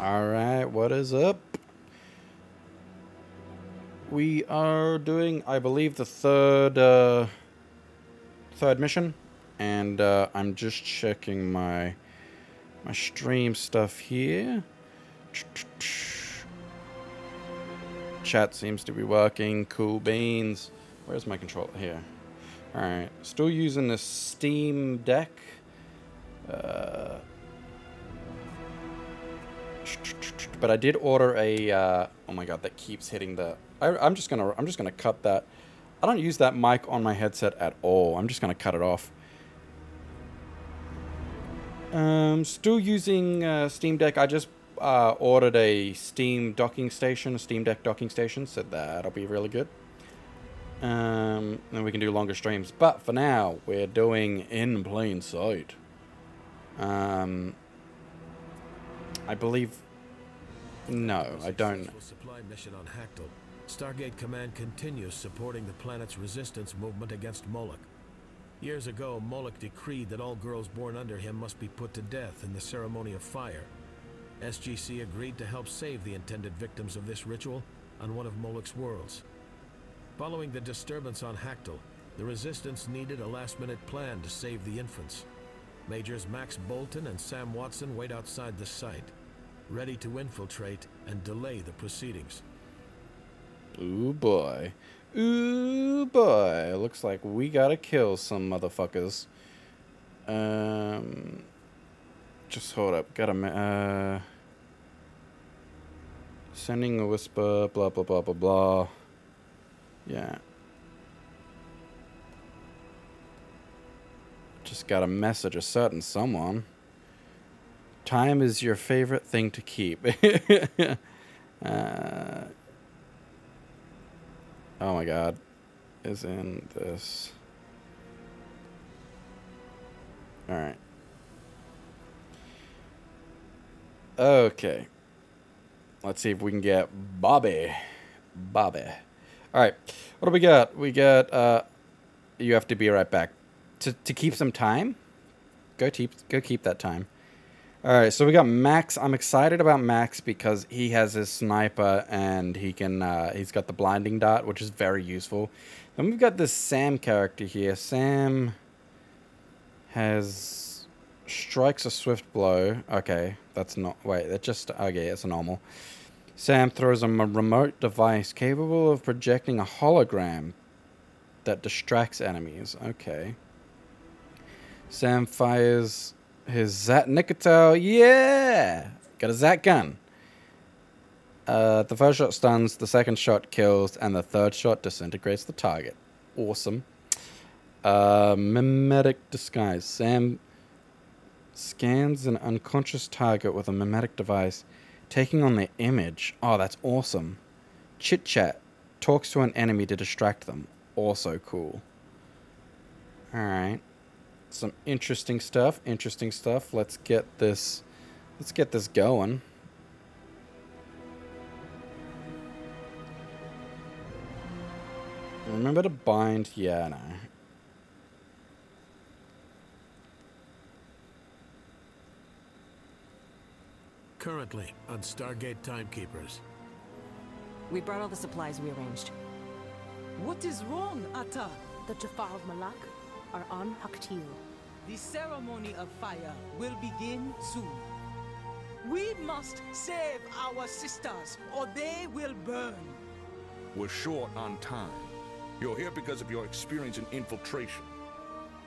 Alright, what is up? We are doing, I believe, the third, uh, third mission. And, uh, I'm just checking my, my stream stuff here. Chat seems to be working. Cool beans. Where's my controller? Here. Alright, still using the Steam Deck. Uh, but I did order a. Uh, oh my god, that keeps hitting the. I, am just gonna. I'm just gonna cut that. I don't use that mic on my headset at all. I'm just gonna cut it off. Um, still using uh, Steam Deck. I just uh, ordered a Steam docking station, a Steam Deck docking station. So that'll be really good. Um, then we can do longer streams. But for now, we're doing in plain sight. Um, I believe. No, I don't. Supply mission on Hak'tyl. Stargate Command continues supporting the planet's resistance movement against Moloch. Years ago, Moloch decreed that all girls born under him must be put to death in the ceremony of fire. SGC agreed to help save the intended victims of this ritual on one of Moloch's worlds. Following the disturbance on Hak'tyl, the Resistance needed a last-minute plan to save the infants. Majors Max Bolton and Sam Watson wait outside the site, ready to infiltrate and delay the proceedings. Ooh boy. Ooh boy. Looks like we gotta kill some motherfuckers. Um, just hold up. Gotta, uh, sending a whisper, blah, blah, blah, blah, blah. Yeah. Just got a message a certain someone. Time is your favorite thing to keep. uh, oh my god. Is in this. Alright. Okay. Let's see if we can get Bobby. Bobby. Alright. What do we got? We got, uh, you have to be right back to, to keep some time. Go keep go keep that time. All right, so we got Max. I'm excited about Max because he has his sniper and he can uh, he's got the blinding dot, which is very useful. Then we've got this Sam character here. Sam has strikes a swift blow. Okay, that's not wait. That just okay. It's a normal. Sam throws a remote device capable of projecting a hologram that distracts enemies. Okay. Sam fires his Zat'nik'tel. Yeah! Got a Zat gun. Uh, the first shot stuns, the second shot kills, and the third shot disintegrates the target. Awesome. Uh, mimetic disguise. Sam scans an unconscious target with a mimetic device, taking on their image. Oh, that's awesome. Chit chat. Talks to an enemy to distract them. Also cool. Alright some interesting stuff. Interesting stuff. Let's get this. Let's get this going. Remember to bind. Yeah, no. Currently on Stargate Timekeepers. We brought all the supplies we arranged. What is wrong, Atta? The Jaffa of Moloch are on Hak'tyl. The ceremony of fire will begin soon. We must save our sisters, or they will burn. We're short on time. You're here because of your experience in infiltration.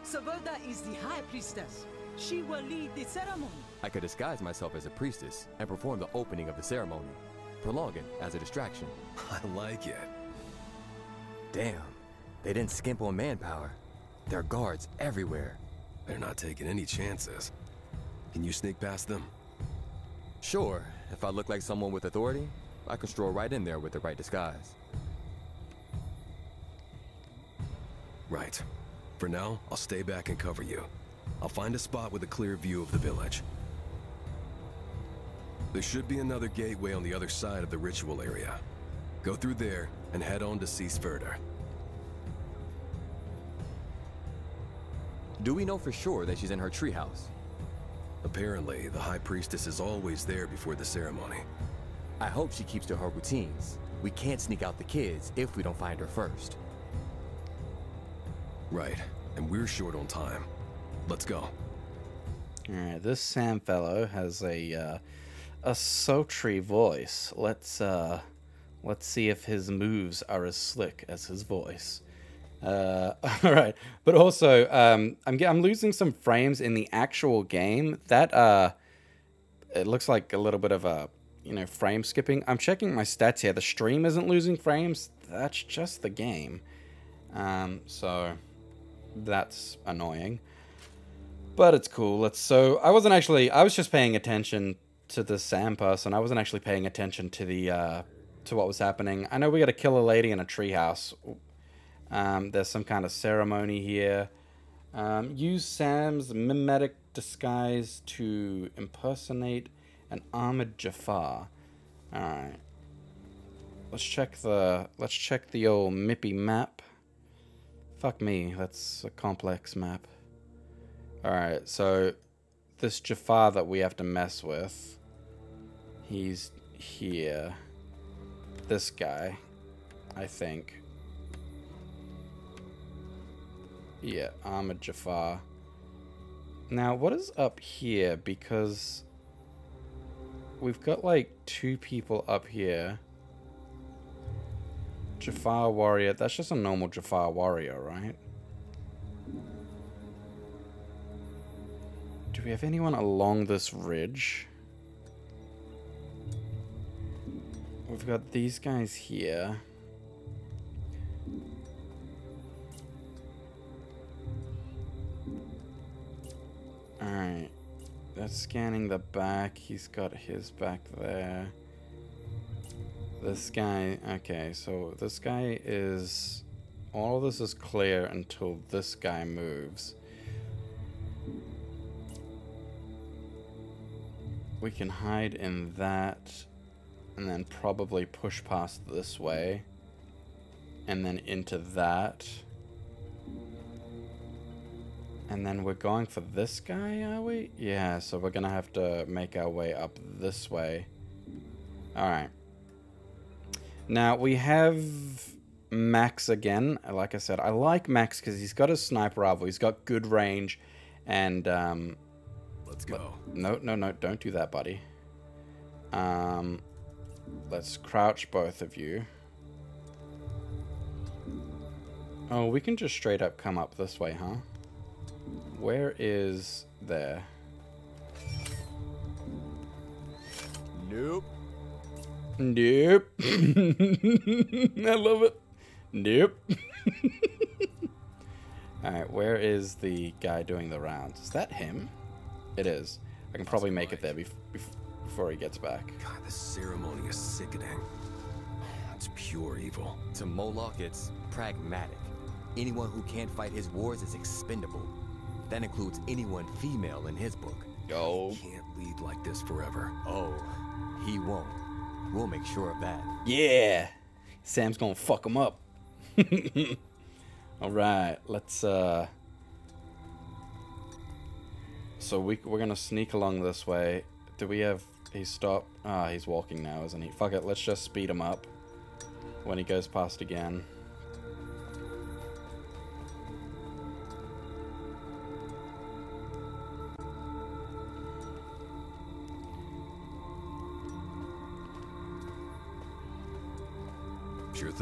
Saverda is the High Priestess. She will lead the ceremony. I could disguise myself as a priestess and perform the opening of the ceremony, prolong it as a distraction. I like it. Damn, they didn't skimp on manpower. There are guards everywhere. They're not taking any chances. Can you sneak past them? Sure. If I look like someone with authority, I can stroll right in there with the right disguise. Right. For now, I'll stay back and cover you. I'll find a spot with a clear view of the village. There should be another gateway on the other side of the ritual area. Go through there and head on to Seasfurter. Do we know for sure that she's in her treehouse? Apparently, the High Priestess is always there before the ceremony. I hope she keeps to her routines. We can't sneak out the kids if we don't find her first. Right, and we're short on time. Let's go. All right, this Sam fellow has a uh, a sultry voice. Let's uh, let's see if his moves are as slick as his voice. Uh, all right, but also um, I'm I'm losing some frames in the actual game. That uh, it looks like a little bit of a you know frame skipping. I'm checking my stats here. The stream isn't losing frames. That's just the game. Um, so that's annoying but it's cool. It's so I wasn't actually I was just paying attention to the Sam person. I wasn't actually paying attention to the uh, to what was happening. I know we got to kill a lady in a treehouse. Um, there's some kind of ceremony here. Um, use Sam's mimetic disguise to impersonate an armored Jaffa. All right. Let's check the let's check the old Mippy map. Fuck me, that's a complex map. Alright, so this Jaffa that we have to mess with, he's here. This guy, I think. Yeah, Ahmed Jaffa. Now, what is up here? Because we've got like two people up here. Jaffa warrior. That's just a normal Jaffa warrior, right? Do we have anyone along this ridge? We've got these guys here. Alright. That's scanning the back. He's got his back there. This guy... Okay, so this guy is... All this is clear until this guy moves. we can hide in that and then probably push past this way and then into that and then we're going for this guy are we yeah so we're gonna have to make our way up this way all right now we have max again like i said i like max because he's got a sniper rifle he's got good range and um, Let's go. no, no, no, don't do that, buddy. Um, let's crouch both of you. Oh, we can just straight up come up this way, huh? Where is there? Nope. Nope. I love it. Nope. Alright, where is the guy doing the rounds? Is that him? It is. I can probably make it there bef- bef- before he gets back. God, this ceremony is sickening. It's pure evil. To Moloch, it's pragmatic. Anyone who can't fight his wars is expendable. That includes anyone female in his book. Go. Can't lead like this forever. Oh, he won't. We'll make sure of that. Yeah. Sam's gonna fuck him up. All right, let's. uh So we we're gonna sneak along this way. Do we have? He's stopped. Ah, he's walking now, isn't he? Fuck it. Let's just speed him up when he goes past again.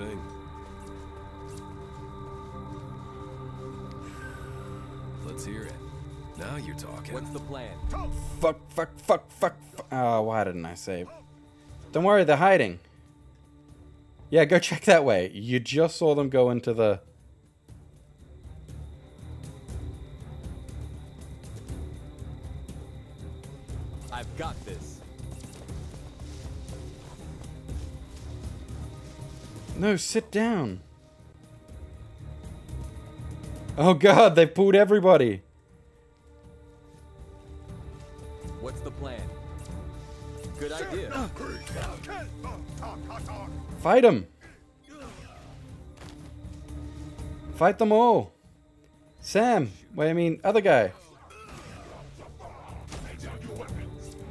Thing. Let's hear it. Now you're talking. What's the plan? Fuck! Fuck! Fuck! Fuck! fuck. Oh, uh, why didn't I save? Don't worry, they're hiding. Yeah, go check that way. You just saw them go into the. No, sit down. Oh god, they pulled everybody. What's the plan? Good idea. Fight them. Fight them all. Sam, wait, I mean, other guy.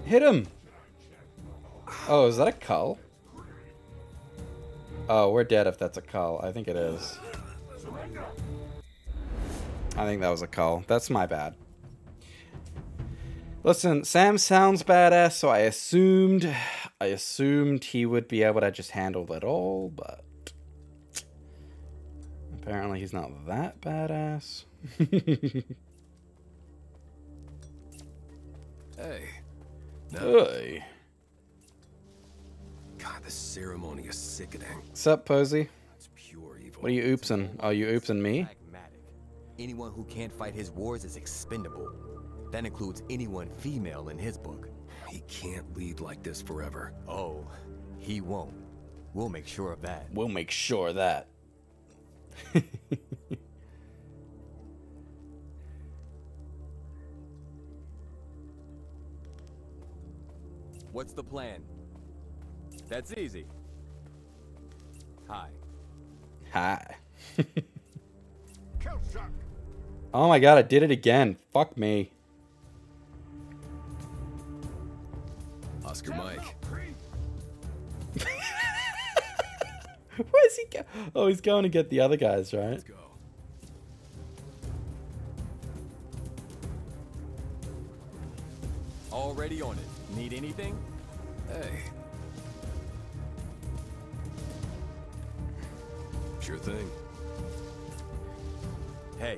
Hit him! Oh, is that a cull? Oh, we're dead if that's a call. I think it is. I think that was a call. That's my bad. Listen, Sam sounds badass, so I assumed I assumed he would be able to just handle it all, but apparently he's not that badass. Hey. No. Hey. God, this ceremony is sickening. Sup, Posey? It's pure evil. What are you oopsing? Are you oopsing me? Pragmatic. Anyone who can't fight his wars is expendable. That includes anyone female in his book. He can't lead like this forever. Oh, he won't. We'll make sure of that. We'll make sure of that. What's the plan? That's easy. Hi. Hi. oh my god, I did it again. Fuck me. Oscar Mike. Where's he go? Oh, he's going to get the other guys, right? Let's go. Already on it. Need anything? Hey. Sure thing. Hey,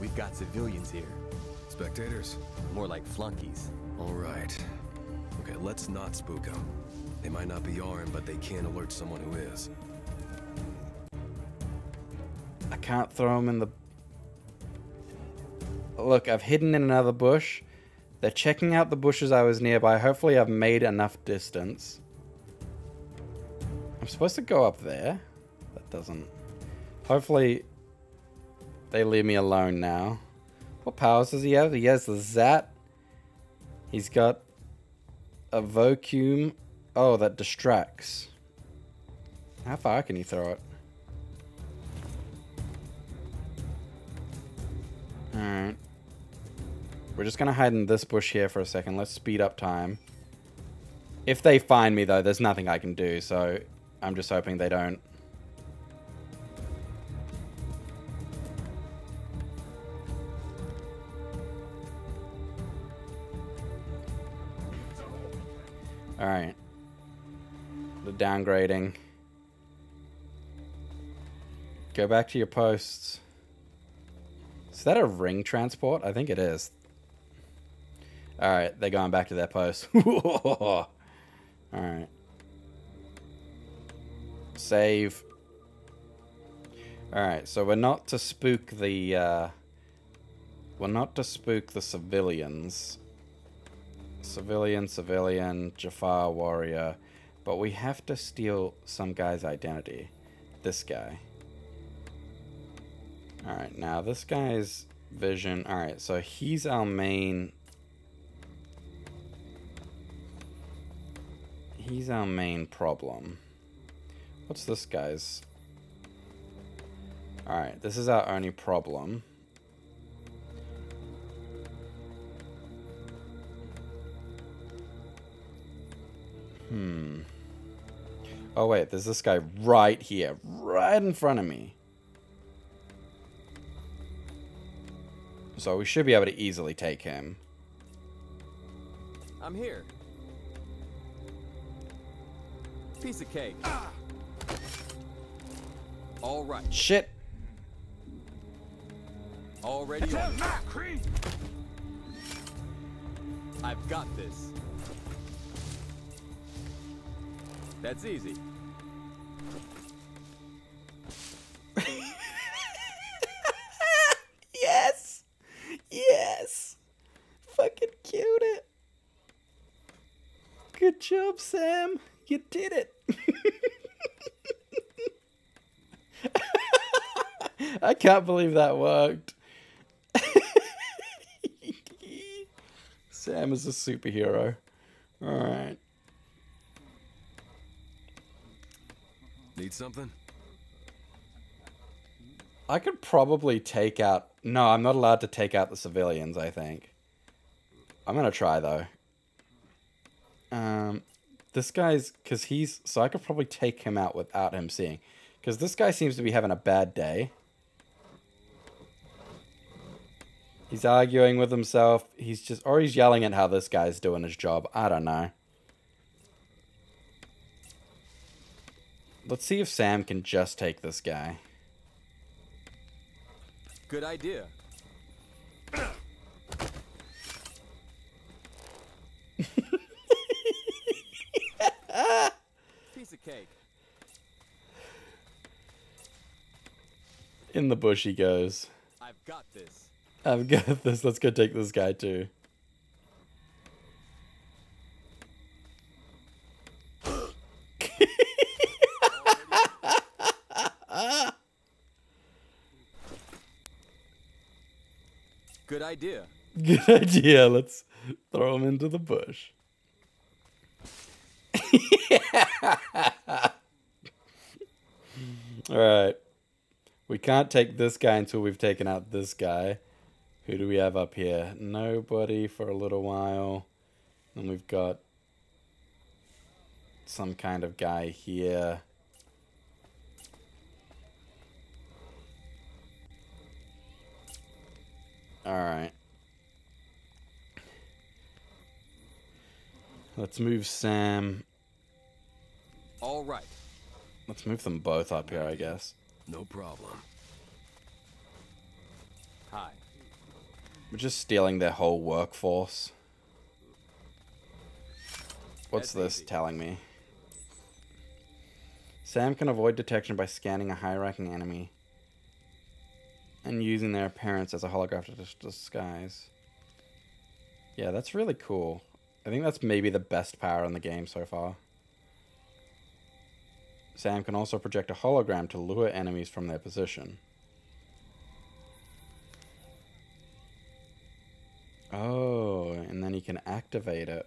we've got civilians here. Spectators? More like flunkies. All right. Okay, let's not spook them. They might not be armed, but they can alert someone who is. I can't throw them in the. Look, I've hidden in another bush. They're checking out the bushes I was nearby. Hopefully, I've made enough distance. I'm supposed to go up there. Doesn't. Hopefully, they leave me alone now. What powers does he have? He has the Zat. He's got a vacuum. Oh, that distracts. How far can he throw it? Alright. We're just gonna hide in this bush here for a second. Let's speed up time. If they find me, though, there's nothing I can do, so I'm just hoping they don't. Alright. The downgrading. Go back to your posts. Is that a ring transport? I think it is. Alright, they're going back to their post. Alright. Save. Alright, so we're not to spook the, uh... We're not to spook the civilians. Civilian, civilian, Jaffa warrior. But we have to steal some guy's identity. This guy. Alright, now this guy's vision. Alright, so he's our main. He's our main problem. What's this guy's? Alright, this is our only problem. Hmm. Oh, wait, there's this guy right here, right in front of me. So we should be able to easily take him. I'm here. Piece of cake. All right. Shit. Already on. I've got this. That's easy. Yes! Yes! Fucking killed it. Good job, Sam. You did it. I can't believe that worked. Sam is a superhero. Alright. Need something? I could probably take out. No, I'm not allowed to take out the civilians, I think. I'm gonna try, though. Um, this guy's because he's so I could probably take him out without him seeing. Because this guy seems to be having a bad day. He's arguing with himself. He's just or he's yelling at how this guy's doing his job. I don't know. Let's see if Sam can just take this guy. Good idea. Piece of cake. In the bush he goes. I've got this. I've got this. Let's go take this guy too. Good idea. Good idea. Let's throw him into the bush. All right. We can't take this guy until we've taken out this guy. Who do we have up here? Nobody for a little while. And we've got some kind of guy here. Alright. Let's move Sam. All right. Let's move them both up here, I guess. No problem. Hi. We're just stealing their whole workforce. What's That's this easy. telling me? Sam can avoid detection by scanning a high-ranking enemy and using their appearance as a holograph to dis- disguise. Yeah, that's really cool. I think that's maybe the best power in the game so far. Sam can also project a hologram to lure enemies from their position. Oh, and then he can activate it.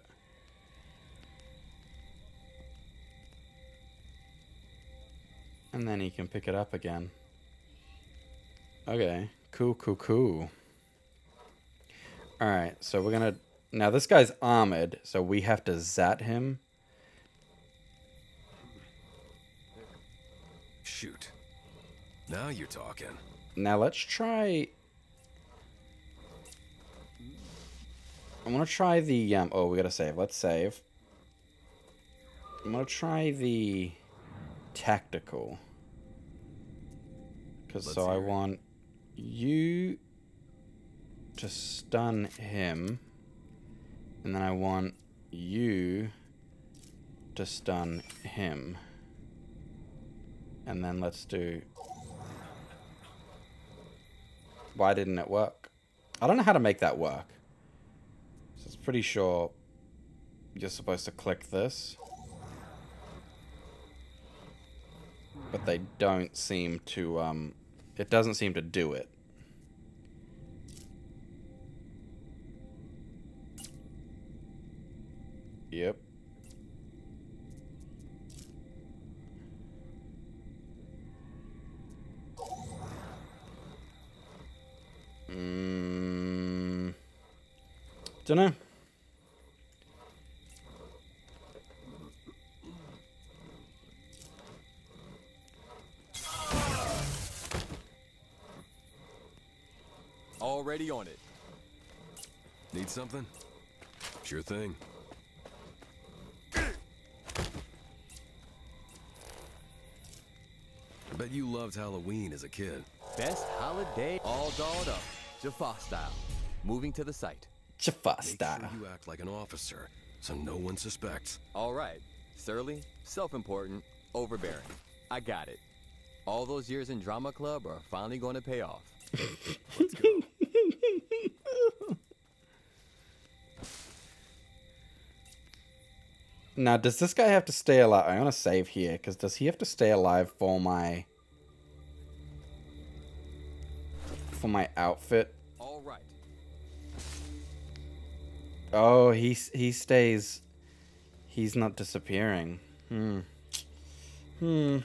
And then he can pick it up again. Okay. Cool, cool, cool. Alright, so we're gonna... Now, this guy's armored, so we have to zat him. Shoot. Now you're talking. Now, let's try... I want to try the... Um, oh, we gotta save. Let's save. I'm gonna try the tactical. Because so I want you to stun him. And then I want you to stun him. And then let's do... Why didn't it work? I don't know how to make that work. So it's pretty sure you're supposed to click this. But they don't seem to, um... It doesn't seem to do it. Yep. Mm, don't know. Already on it. Need something? Sure thing. I bet you loved Halloween as a kid. Best holiday all dolled up. Jaffa style. Moving to the site. Jaffa Make style. sure you act like an officer, so no one suspects. All right. Surly, self-important, overbearing. I got it. All those years in drama club are finally going to pay off. Let's go. Now, does this guy have to stay alive? I want to save here, because does he have to stay alive for my... For my outfit? All right. Oh, he, he stays... He's not disappearing. Hmm. Hmm.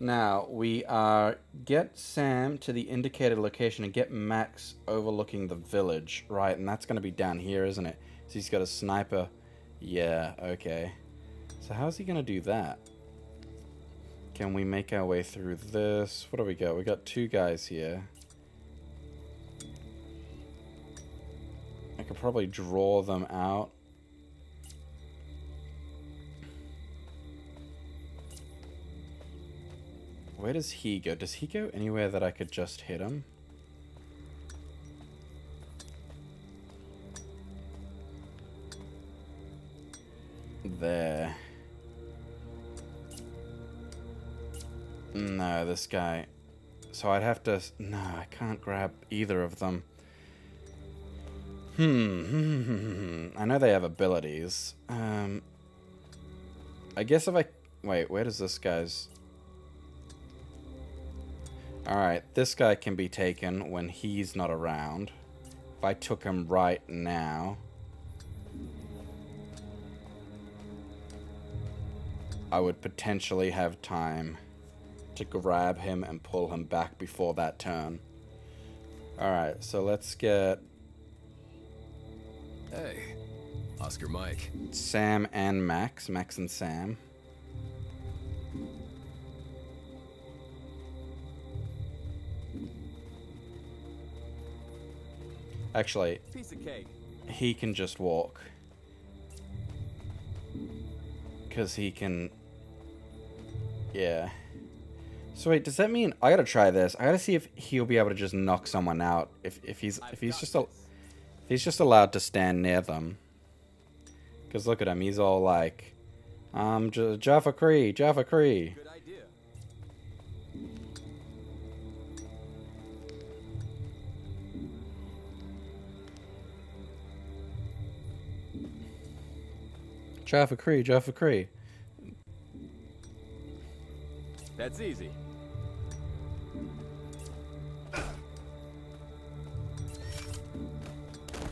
Now, we are... Get Sam to the indicated location and get Max overlooking the village. Right, and that's going to be down here, isn't it? So he's got a sniper... Yeah, okay. So how's he gonna do that? Can we make our way through this? What do we got? We got two guys here. I could probably draw them out. Where does he go? Does he go anywhere that I could just hit him? There. No, this guy. So I'd have to... No, I can't grab either of them. Hmm. I know they have abilities. Um, I guess if I... Wait, where does this guy's... Alright, this guy can be taken when he's not around. If I took him right now... I would potentially have time to grab him and pull him back before that turn. Alright, so let's get Hey, Oscar Mike. Sam and Max. Max and Sam. Actually, Piece of cake. he can just walk. Because he can... Yeah. So wait, does that mean... I gotta try this. I gotta see if he'll be able to just knock someone out. If, if he's if he's just a, if he's just allowed to stand near them. Because look at him. He's all like... Um, J Jaffa Cree, Jaffa Cree. Jaffa Cree, Jaffa Cree. That's easy.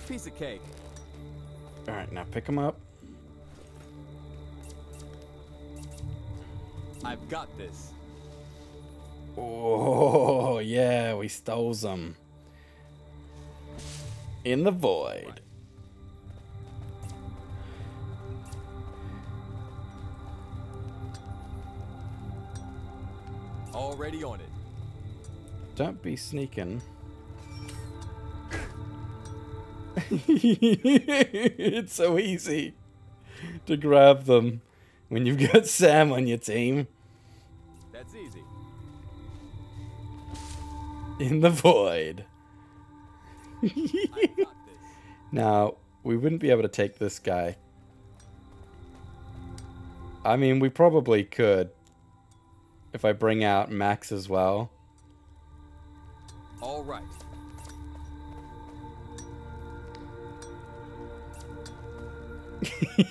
Piece of cake. Alright, now pick him up. I've got this. Oh, yeah, we stole some. In the void. Already on it. Don't be sneaking. it's so easy to grab them when you've got Sam on your team. That's easy. In the void. I've got this. Now, we wouldn't be able to take this guy. I mean, we probably could. If I bring out Max as well. All right.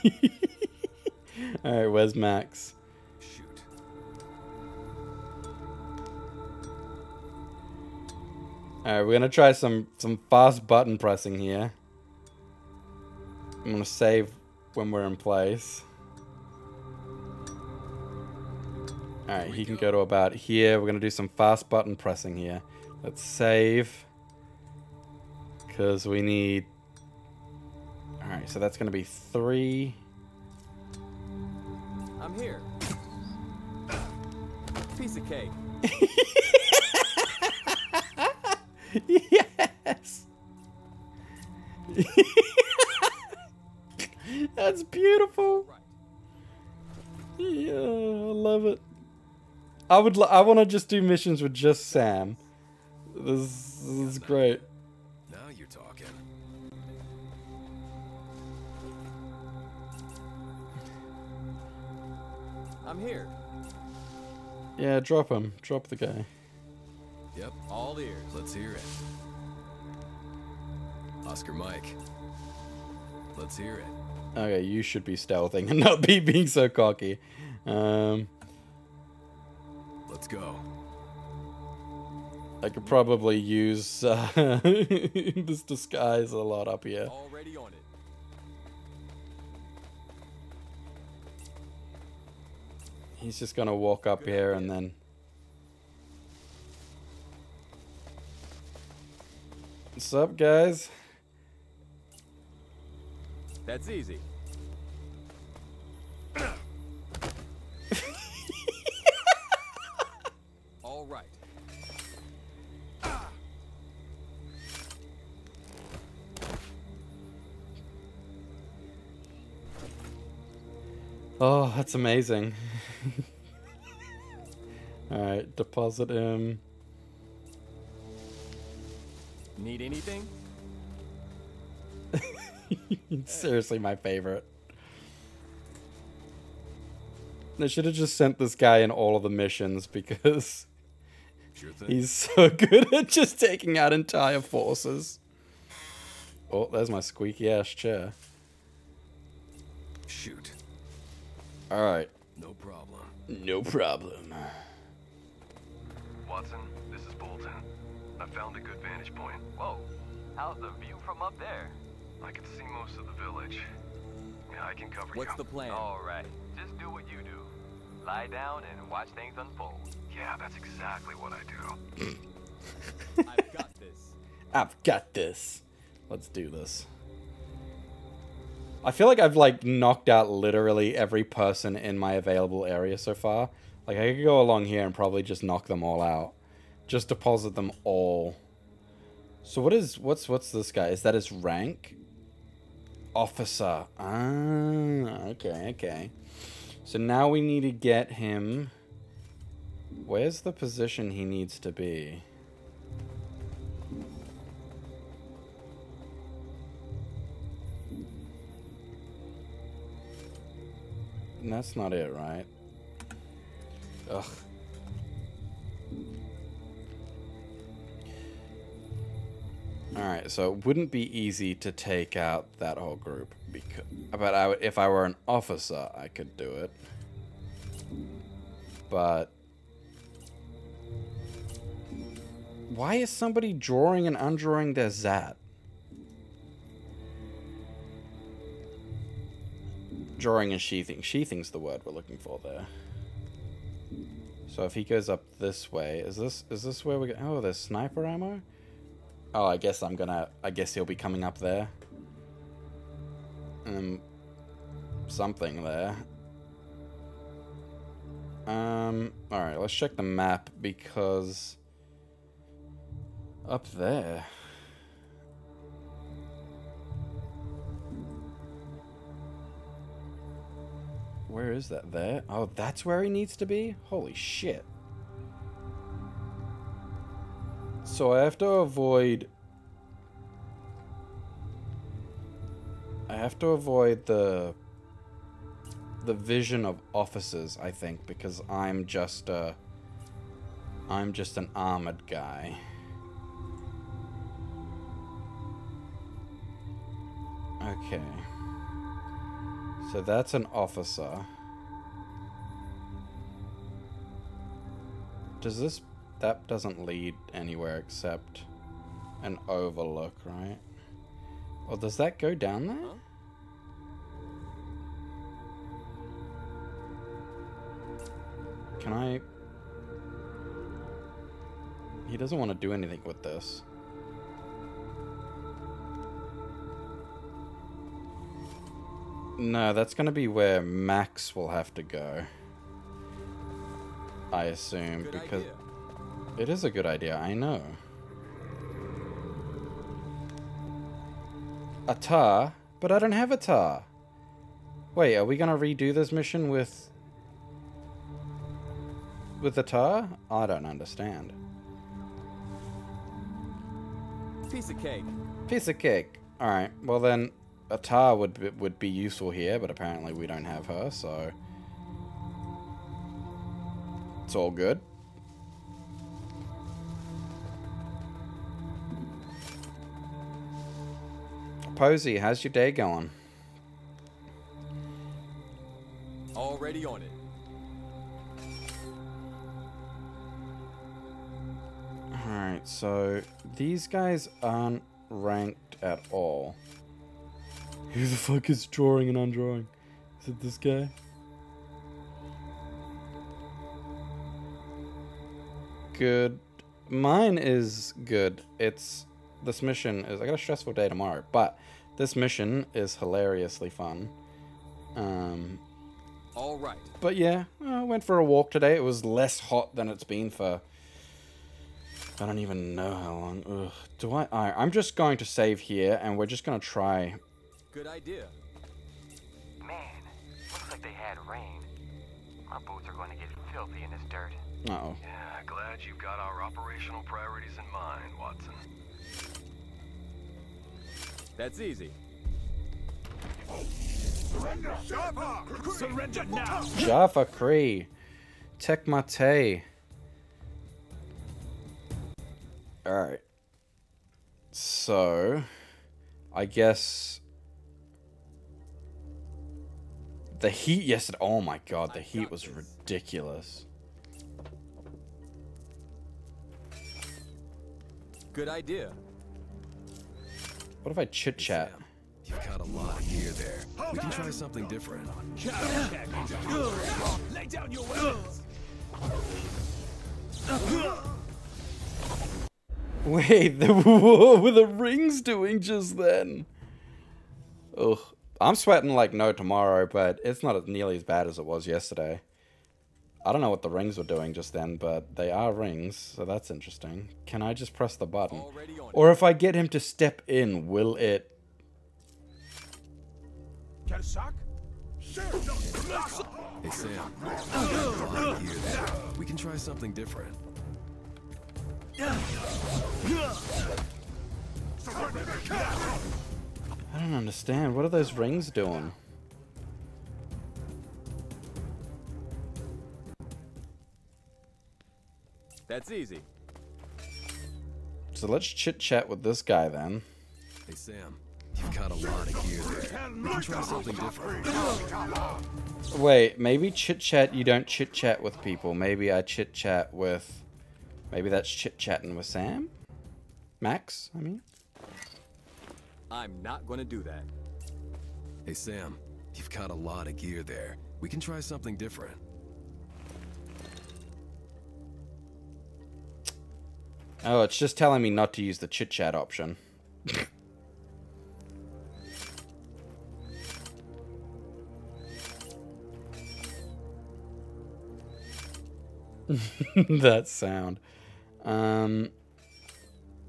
Alright, where's Max? Shoot. Alright, we're gonna try some, some fast button pressing here. I'm gonna save when we're in place. Alright, he can go to about here. We're gonna do some fast button pressing here. Let's save. Because we need... Alright, so that's gonna be three... I'm here. Piece of cake. yes. That's beautiful. Yeah, I love it. I would. I want to just do missions with just Sam. This, this is great. Now you're talking. I'm here. Yeah, drop him. Drop the guy. Yep, All ears. let's hear it. Oscar Mike. Let's hear it. Okay, you should be stealthing and not be being so cocky. Um, Let's go. I could probably use uh, this disguise a lot up here. Already on it. He's just gonna walk up here and then. What's up, guys? That's easy. Oh, that's amazing. Alright, deposit him. Need anything? Seriously, my favorite. They should have just sent this guy in all of the missions because Sure he's so good at just taking out entire forces. Oh, there's my squeaky ass chair. Shoot. Alright, No problem. no problem. Watson, this is Bolton. I found a good vantage point. Whoa, how's the view from up there? I can see most of the village. Yeah, I can cover What's you. the plan? All right, just do what you do. Lie down and watch things unfold. Yeah, that's exactly what I do. I've got this. I've got this. Let's do this. I feel like I've like knocked out literally every person in my available area so far. Like I could go along here and probably just knock them all out. Just deposit them all. So what is what's what's this guy? Is that his rank? Officer. Ah, okay, okay. So now we need to get him Where's the position he needs to be? And that's not it, right? Ugh. Alright, so it wouldn't be easy to take out that whole group. Because, but I would, if I were an officer, I could do it. But... Why is somebody drawing and undrawing their Zat? Drawing and sheathing. Sheathing's the word we're looking for there. So if he goes up this way, is this is this where we go? Oh, there's sniper ammo. Oh, I guess I'm gonna. I guess he'll be coming up there. Um, something there. Um. All right, let's check the map because up there. Where is that? There? Oh, that's where he needs to be? Holy shit. So I have to avoid... I have to avoid the... The vision of officers, I think, because I'm just a... I'm just an armored guy. Okay. So that's an officer. Does this... That doesn't lead anywhere except an overlook, right? Or does that go down there? Can I... He doesn't want to do anything with this. No, that's going to be where Max will have to go. I assume, Good because idea. it is a good idea, I know. A tar? But I don't have a tar. Wait, are we going to redo this mission with... With the tar? I don't understand. Piece of cake. Piece of cake. Alright, well then, a tar would be, would be useful here, but apparently we don't have her, so... It's all good. Posey, how's your day going? Already on it. Alright, so these guys aren't ranked at all. Who the fuck is drawing and undrawing? Is it this guy? Good. Mine is good. It's this mission is I got a stressful day tomorrow, but this mission is hilariously fun. Um, All right. but yeah, I went for a walk today. It was less hot than it's been for. I don't even know how long. Ugh. Do I? I I'm just going to save here, and we're just gonna try. Good idea. Man, looks like they had rain. My boots are going to get filthy in this dirt. Uh-oh. Yeah, glad you've got our operational priorities in mind, Watson. That's easy. Surrender now! Jaffa Kree. Tech Mate. Alright. So, I guess the heat yesterday. Oh my god, the heat was ridiculous. Good idea. What if I chit chat? You've got a lot of gear there. We can try something different. Lay down your weapons! Wait, the, what were the rings doing just then? Ugh. I'm sweating like no tomorrow, but it's not nearly as bad as it was yesterday. I don't know what the rings were doing just then, but they are rings, so that's interesting. Can I just press the button? Or if I get him to step in, will it... Get a shock? Hey, Sam. You've got a lot of gear there. We can try something different. I don't understand. What are those rings doing? That's easy. So let's chit chat with this guy then. Hey, Sam. You've got a lot of gear there. Try something different. Wait, maybe chit chat you don't chit chat with people. Maybe I chit chat with. Maybe that's chit chatting with Sam? Max, I mean? I'm not going to do that. Hey, Sam. You've got a lot of gear there. We can try something different. Oh, it's just telling me not to use the chit chat option. that sound. Um,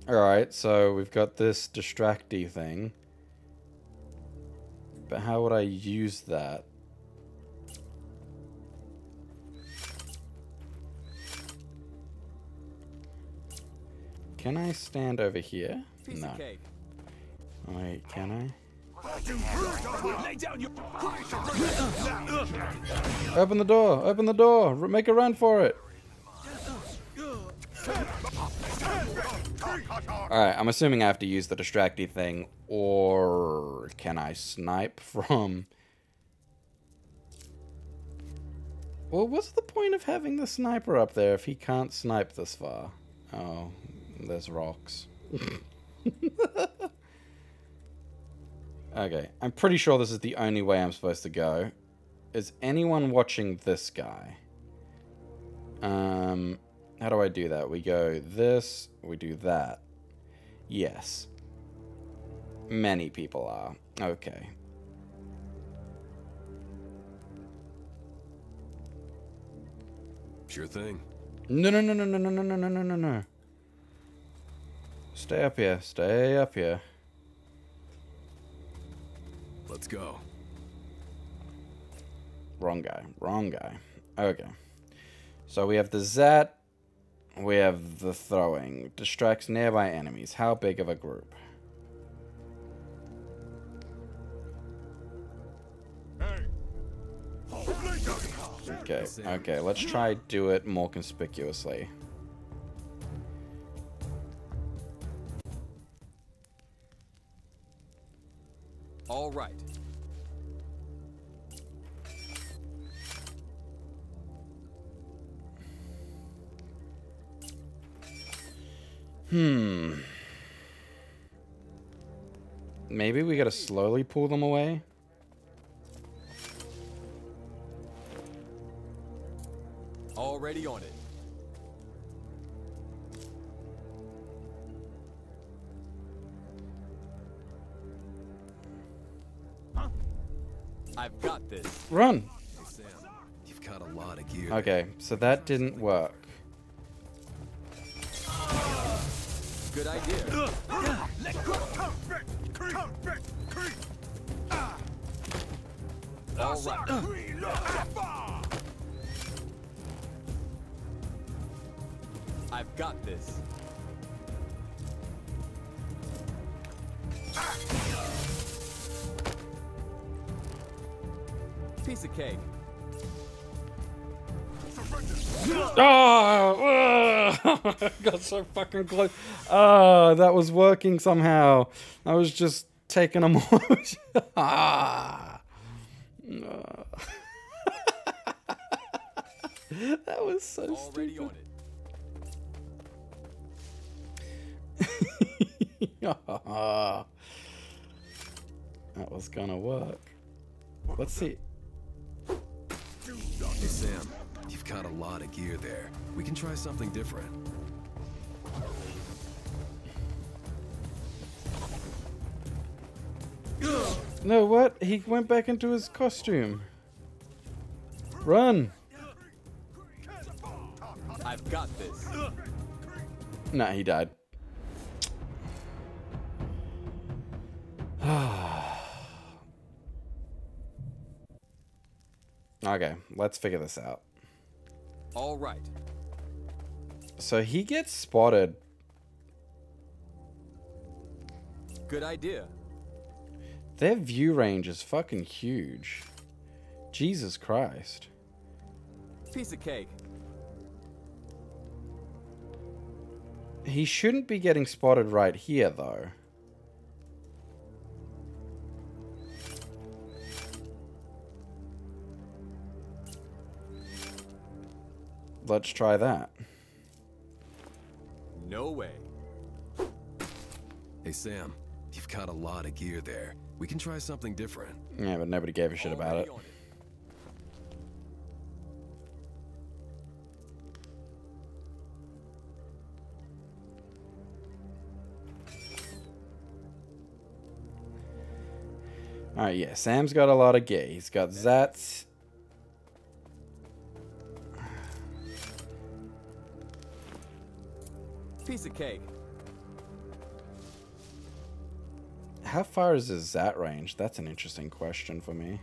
Alright, so we've got this distracty thing. But how would I use that? Can I stand over here? Piece no. Wait, can I? Lay down your... Open the door! Open the door! Make a run for it! Alright, I'm assuming I have to use the distracty thing, or can I snipe from... Well, what's the point of having the sniper up there if he can't snipe this far? Oh, there's rocks. okay, I'm pretty sure this is the only way I'm supposed to go. Is anyone watching this guy? Um, how do I do that? We go this, we do that. Yes. Many people are. Okay. Sure thing. No, no, no, no, no, no, no, no, no, no, no, no. Stay up here. Stay up here. Let's go. Wrong guy. Wrong guy. Okay. So we have the Zat. We have the throwing. Distracts nearby enemies. How big of a group? Okay, okay, let's try do it more conspicuously. All right. Hmm. Maybe we gotta slowly pull them away? Already on it. I've got this. Run! Hey, Sam. good idea. Let go. Come back, creep. Come back, creep. Ah. All right. I've got this. Piece of cake. Oh, got so fucking close. Oh, that was working somehow. I was just taking them all. ah. that was so Already stupid. on it. that was gonna work. Let's see. Sam, you've got a lot of gear there. We can try something different. No, what? He went back into his costume. Run! I've got this. Nah, he died. okay, let's figure this out. All right. So he gets spotted. Good idea. Their view range is fucking huge. Jesus Christ. Piece of cake. He shouldn't be getting spotted right here, though. Let's try that. No way. Hey, Sam, you've got a lot of gear there. We can try something different. Yeah, but nobody gave a shit about it. Alright, yeah, Sam's got a lot of gear. He's got Zats. Piece of cake. How far is his Zat range? That's an interesting question for me.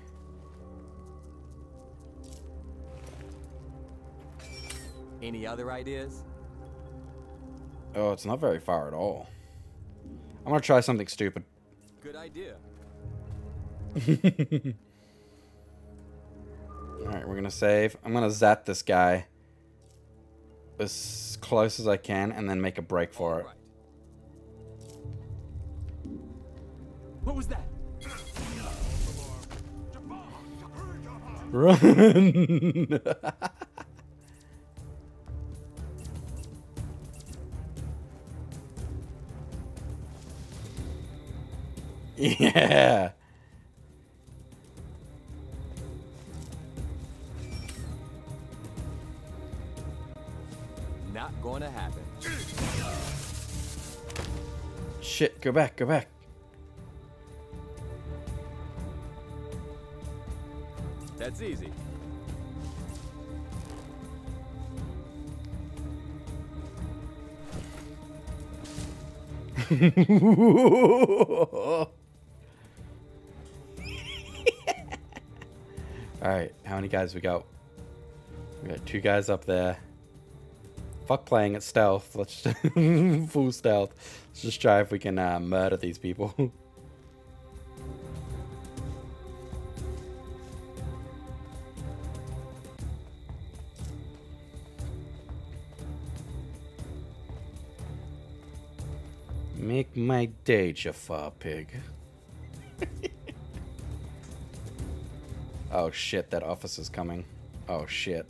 Any other ideas? Oh, it's not very far at all. I'm gonna try something stupid. Good idea. Alright, we're gonna save. I'm gonna zap this guy as close as I can and then make a break for it. What was that? Run! yeah. Not gonna happen. Shit, go back, go back. That's easy. Alright, how many guys we got? We got two guys up there. Fuck playing at stealth. Let's just full stealth. Let's just try if we can uh, murder these people. my day, Jaffa Pig. oh shit, that officer's coming. Oh shit.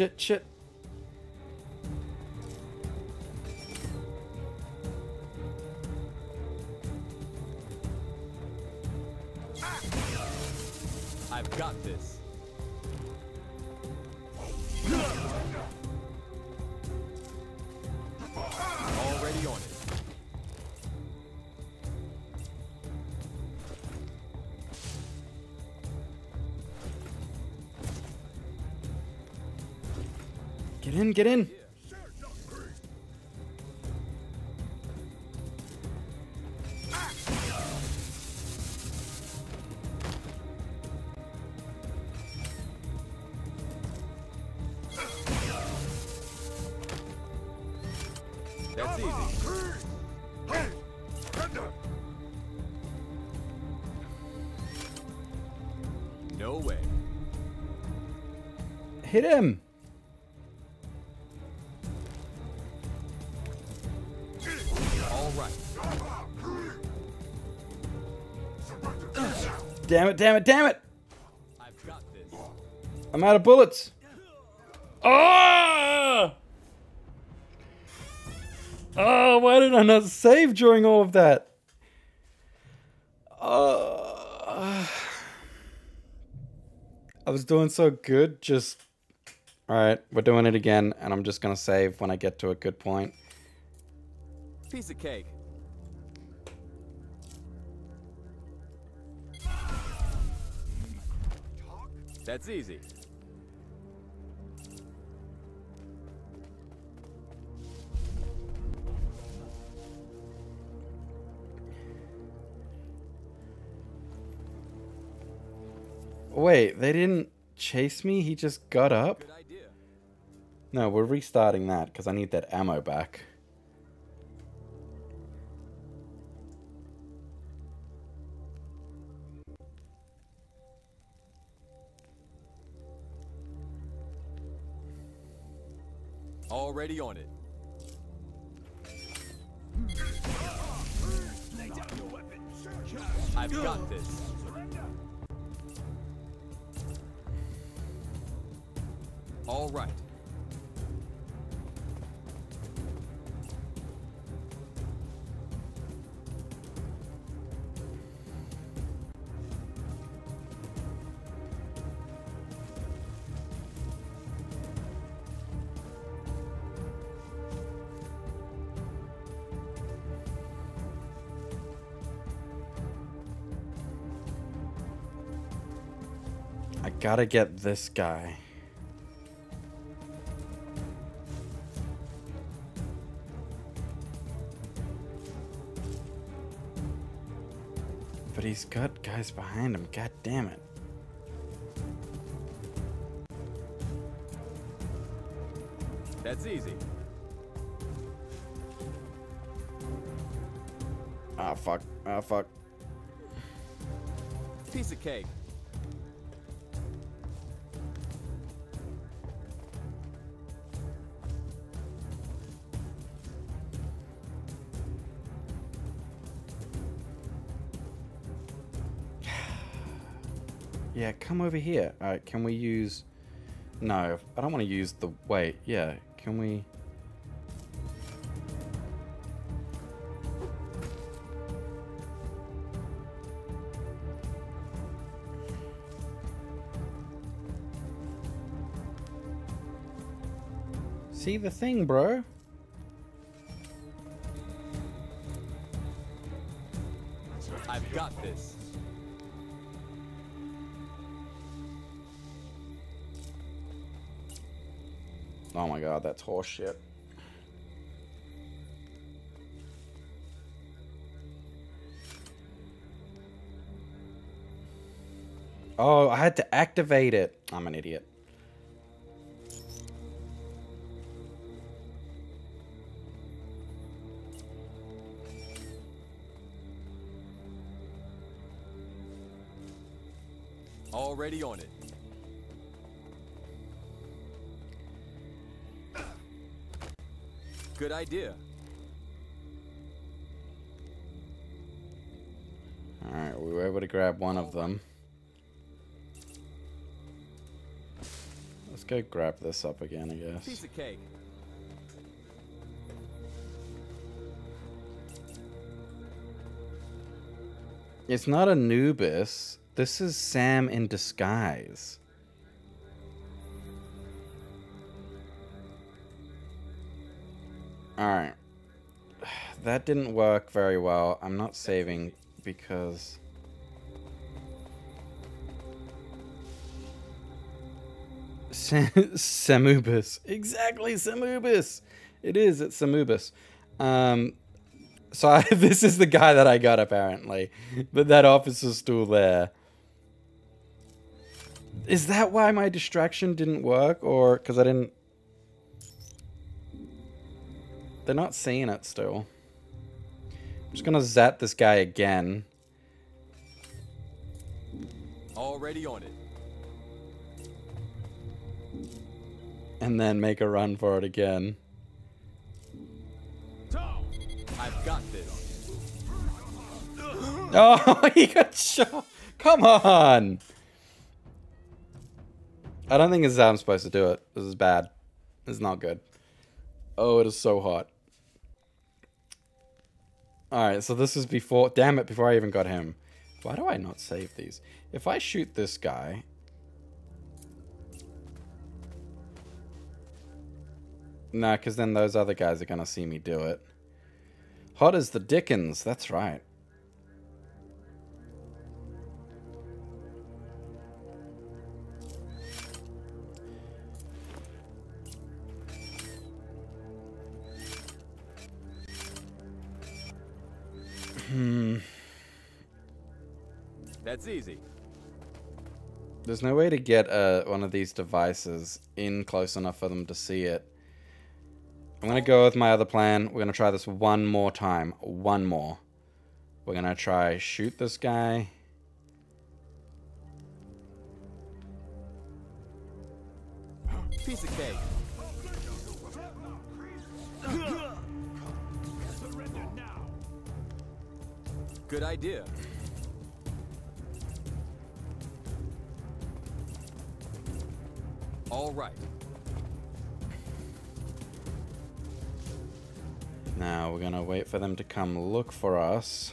Shit, shit, get in. That's easy. No way. Hit him. Damn it, damn it, damn it. I've got this. I'm out of bullets. Oh! Oh, why did I not save during all of that? Oh. I was doing so good, just... Alright, we're doing it again, and I'm just gonna save when I get to a good point. Piece of cake. That's easy. Wait, they didn't chase me? He just got up? No, we're restarting that, because I need that ammo back. Already on it. Gotta get this guy. But he's got guys behind him. God damn it. That's easy. Ah, fuck. Ah, fuck. Piece of cake. Over here. Can we use... No, I don't want to use the... Wait, yeah. Can we... See the thing, bro? I've got this. Oh my god, that's horseshit. Oh, I had to activate it. I'm an idiot. Idea. Alright, we were able to grab one of them. Let's go grab this up again, I guess. Piece of cake. It's not Anubis. This is Sam in disguise. Alright. That didn't work very well. I'm not saving because... Sam- Samubus. Exactly, Samubus. It is. It's Samubus. Um, so I, this is the guy that I got apparently, but that officer's still there. Is that why my distraction didn't work, or because I didn't? They're not seeing it still. I'm just gonna zap this guy again. Already on it. and then make a run for it again. I've got this. Oh, he got shot. Come on. I don't think this is how I'm supposed to do it. This is bad. This is not good. Oh, it is so hot. Alright, so this is before... Damn it, before I even got him. Why do I not save these? If I shoot this guy... Nah, because then those other guys are going to see me do it. Hot as the Dickens, that's right. Hmm. That's easy. There's no way to get uh, one of these devices in close enough for them to see it. I'm going to go with my other plan. We're going to try this one more time. One more. We're going to try shoot this guy. Piece of cake. Good idea. All right. Now we're to wait for them to come look for us.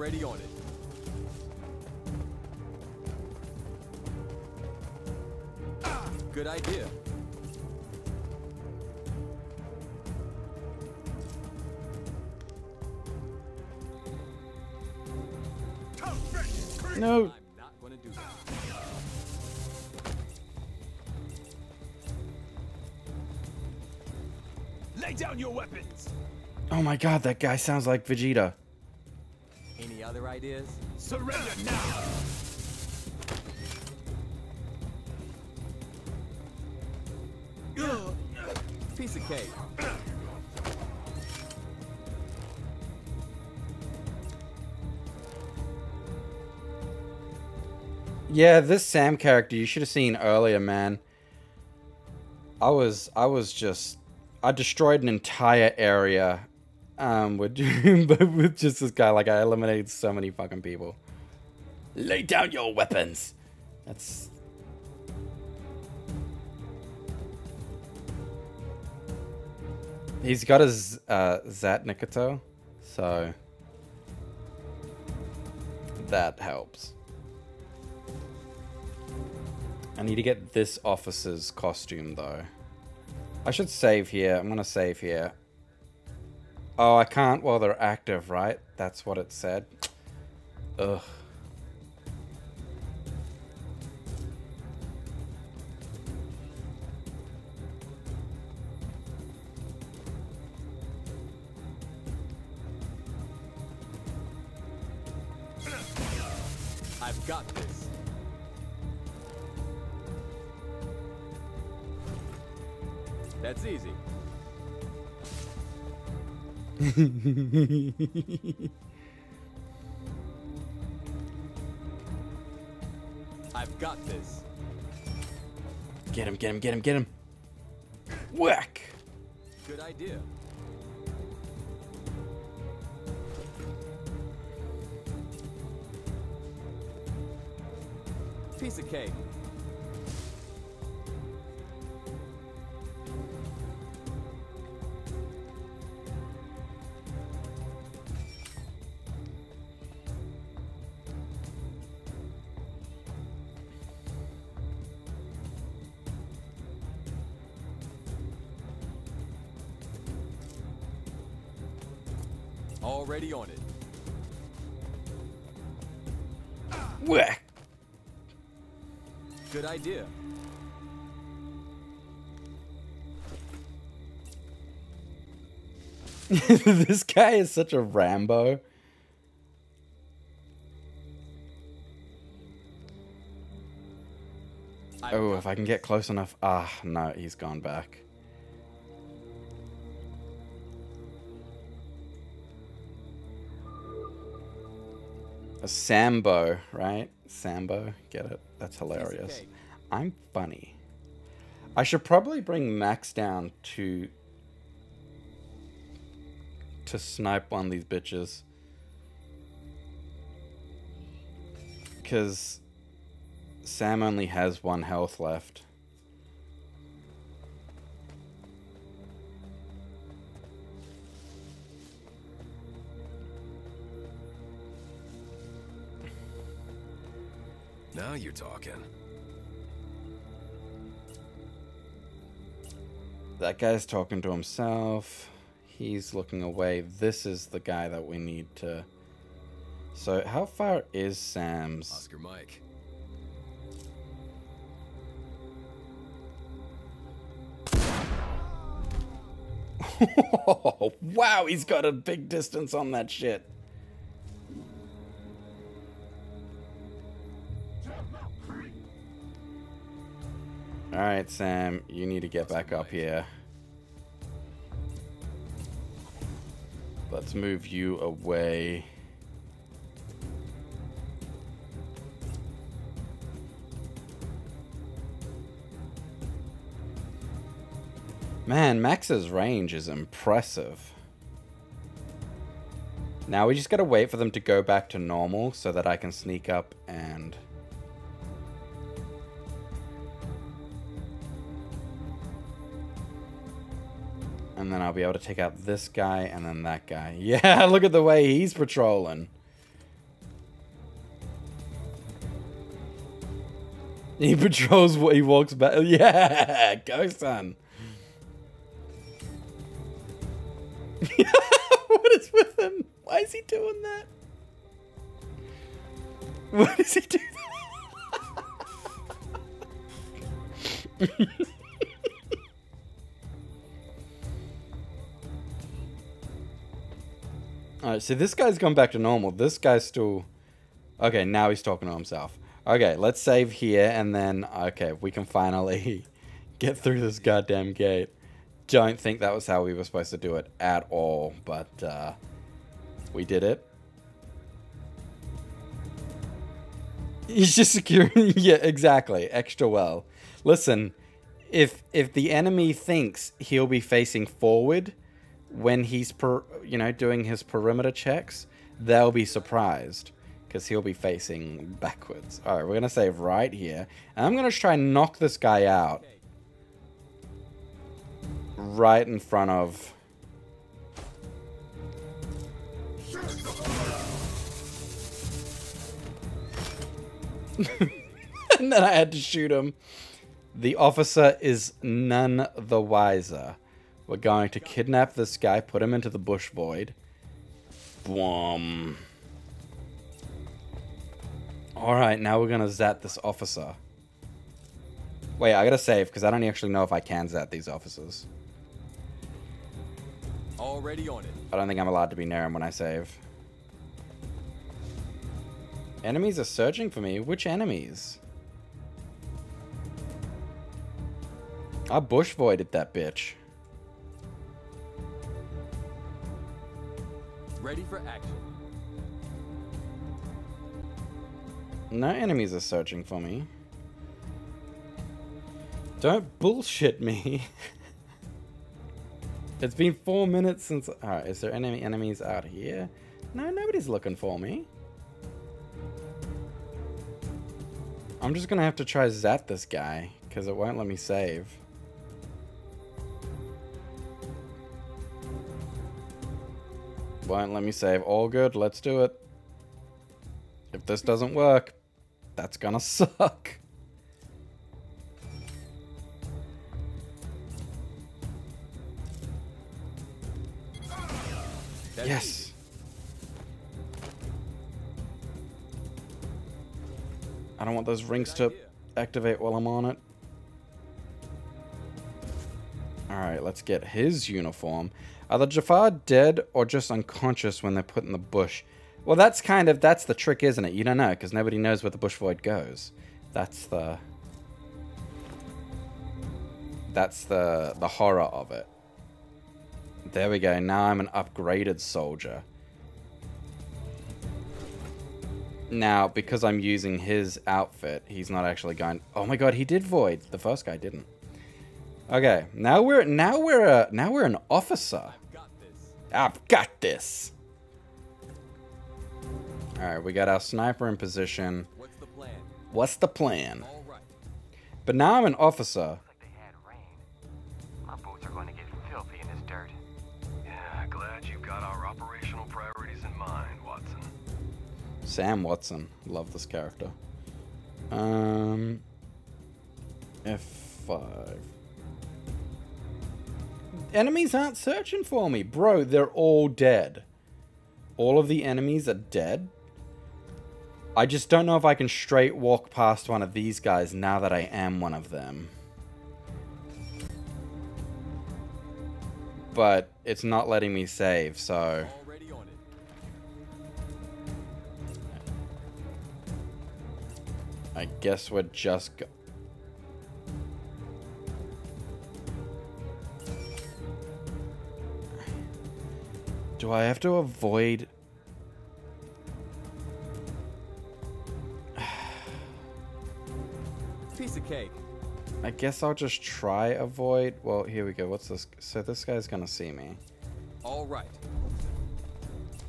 Already on it. Good idea. No. I'm not gonna do that. Lay down your weapons! Oh my god, that guy sounds like Vegeta. Any other ideas? Surrender now! Piece of cake. Yeah, this Sam character you should have seen earlier, man. I was I was just I destroyed an entire area um with but with just this guy like I eliminated so many fucking people. Lay down your weapons. That's He's got his uh Zat'nik'tel, so that helps. I need to get this officer's costume, though. I should save here. I'm to save here. Oh, I can't while they're active, right? That's what it said. Ugh. I've got this. Get him, get him, get him, get him. Whack! Good idea. Piece of cake. Already on it. Whack! Good idea. this guy is such a Rambo. Oh, if I can get close enough. Ah, no, he's gone back. A Sambo, right? Sambo, get it? That's hilarious. I'm funny. I should probably bring Max down to to snipe one of these bitches. Because Sam only has one health left. Now you're talking. That guy's talking to himself. He's looking away. This is the guy that we need to. So, how far is Sam's? Oscar Mike. wow, he's got a big distance on that shit. Alright, Sam, you need to get back up here. Let's move you away. Man, Max's range is impressive. Now we just gotta wait for them to go back to normal so that I can sneak up and... And then I'll be able to take out this guy and then that guy. Yeah, look at the way he's patrolling. He patrols what he walks back. Yeah, go son. what is with him? Why is he doing that? Why does he do? Alright, so this guy's gone back to normal. This guy's still... Okay, now he's talking to himself. Okay, let's save here, and then... Okay, we can finally get through this goddamn gate. Don't think that was how we were supposed to do it at all, but uh, we did it. He's just securing... yeah, exactly. Extra well. Listen, if if the enemy thinks he'll be facing forward when he's per, you know doing his perimeter checks, they'll be surprised because he'll be facing backwards. All right, we're gonna save right here, and I'm gonna try and knock this guy out right in front of. and then I had to shoot him. The officer is none the wiser. We're going to kidnap this guy, put him into the bush void. Boom. Alright, now we're gonna zat this officer. Wait, I gotta save, because I don't actually know if I can zat these officers. Already on it. I don't think I'm allowed to be near him when I save. Enemies are searching for me? Which enemies? I bush voided that bitch. Ready for action. No enemies are searching for me. Don't bullshit me. it's been four minutes since... Alright, is there any enemies out here? No, nobody's looking for me. I'm just gonna have to try zat this guy, because it won't let me save. won't let me save. All good, let's do it. If this doesn't work, that's gonna suck. Yes. I don't want those rings to activate while I'm on it. Alright, let's get his uniform. Are the Jaffa dead or just unconscious when they're put in the bush? Well, that's kind of, that's the trick, isn't it? You don't know, because nobody knows where the bush void goes. That's the... That's the, the horror of it. There we go, now I'm an upgraded soldier. Now, because I'm using his outfit, he's not actually going... Oh my god, he did void. The first guy didn't. Okay, now we're now we're a now we're an officer. I've got this. All right, we got our sniper in position. What's the plan? What's the plan? All right. But now I'm an officer. Like they had rain. My boots are going to get filthy in this dirt. Yeah, glad you've got our operational priorities in mind, Watson. Sam Watson. Love this character. Um, F5. Enemies aren't searching for me. Bro, they're all dead. All of the enemies are dead. I just don't know if I can straight walk past one of these guys now that I am one of them. But it's not letting me save, so... I guess we're just Do I have to avoid Piece of cake. I guess I'll just try avoid. Well, here we go. What's this? So this guy's gonna see me. All right.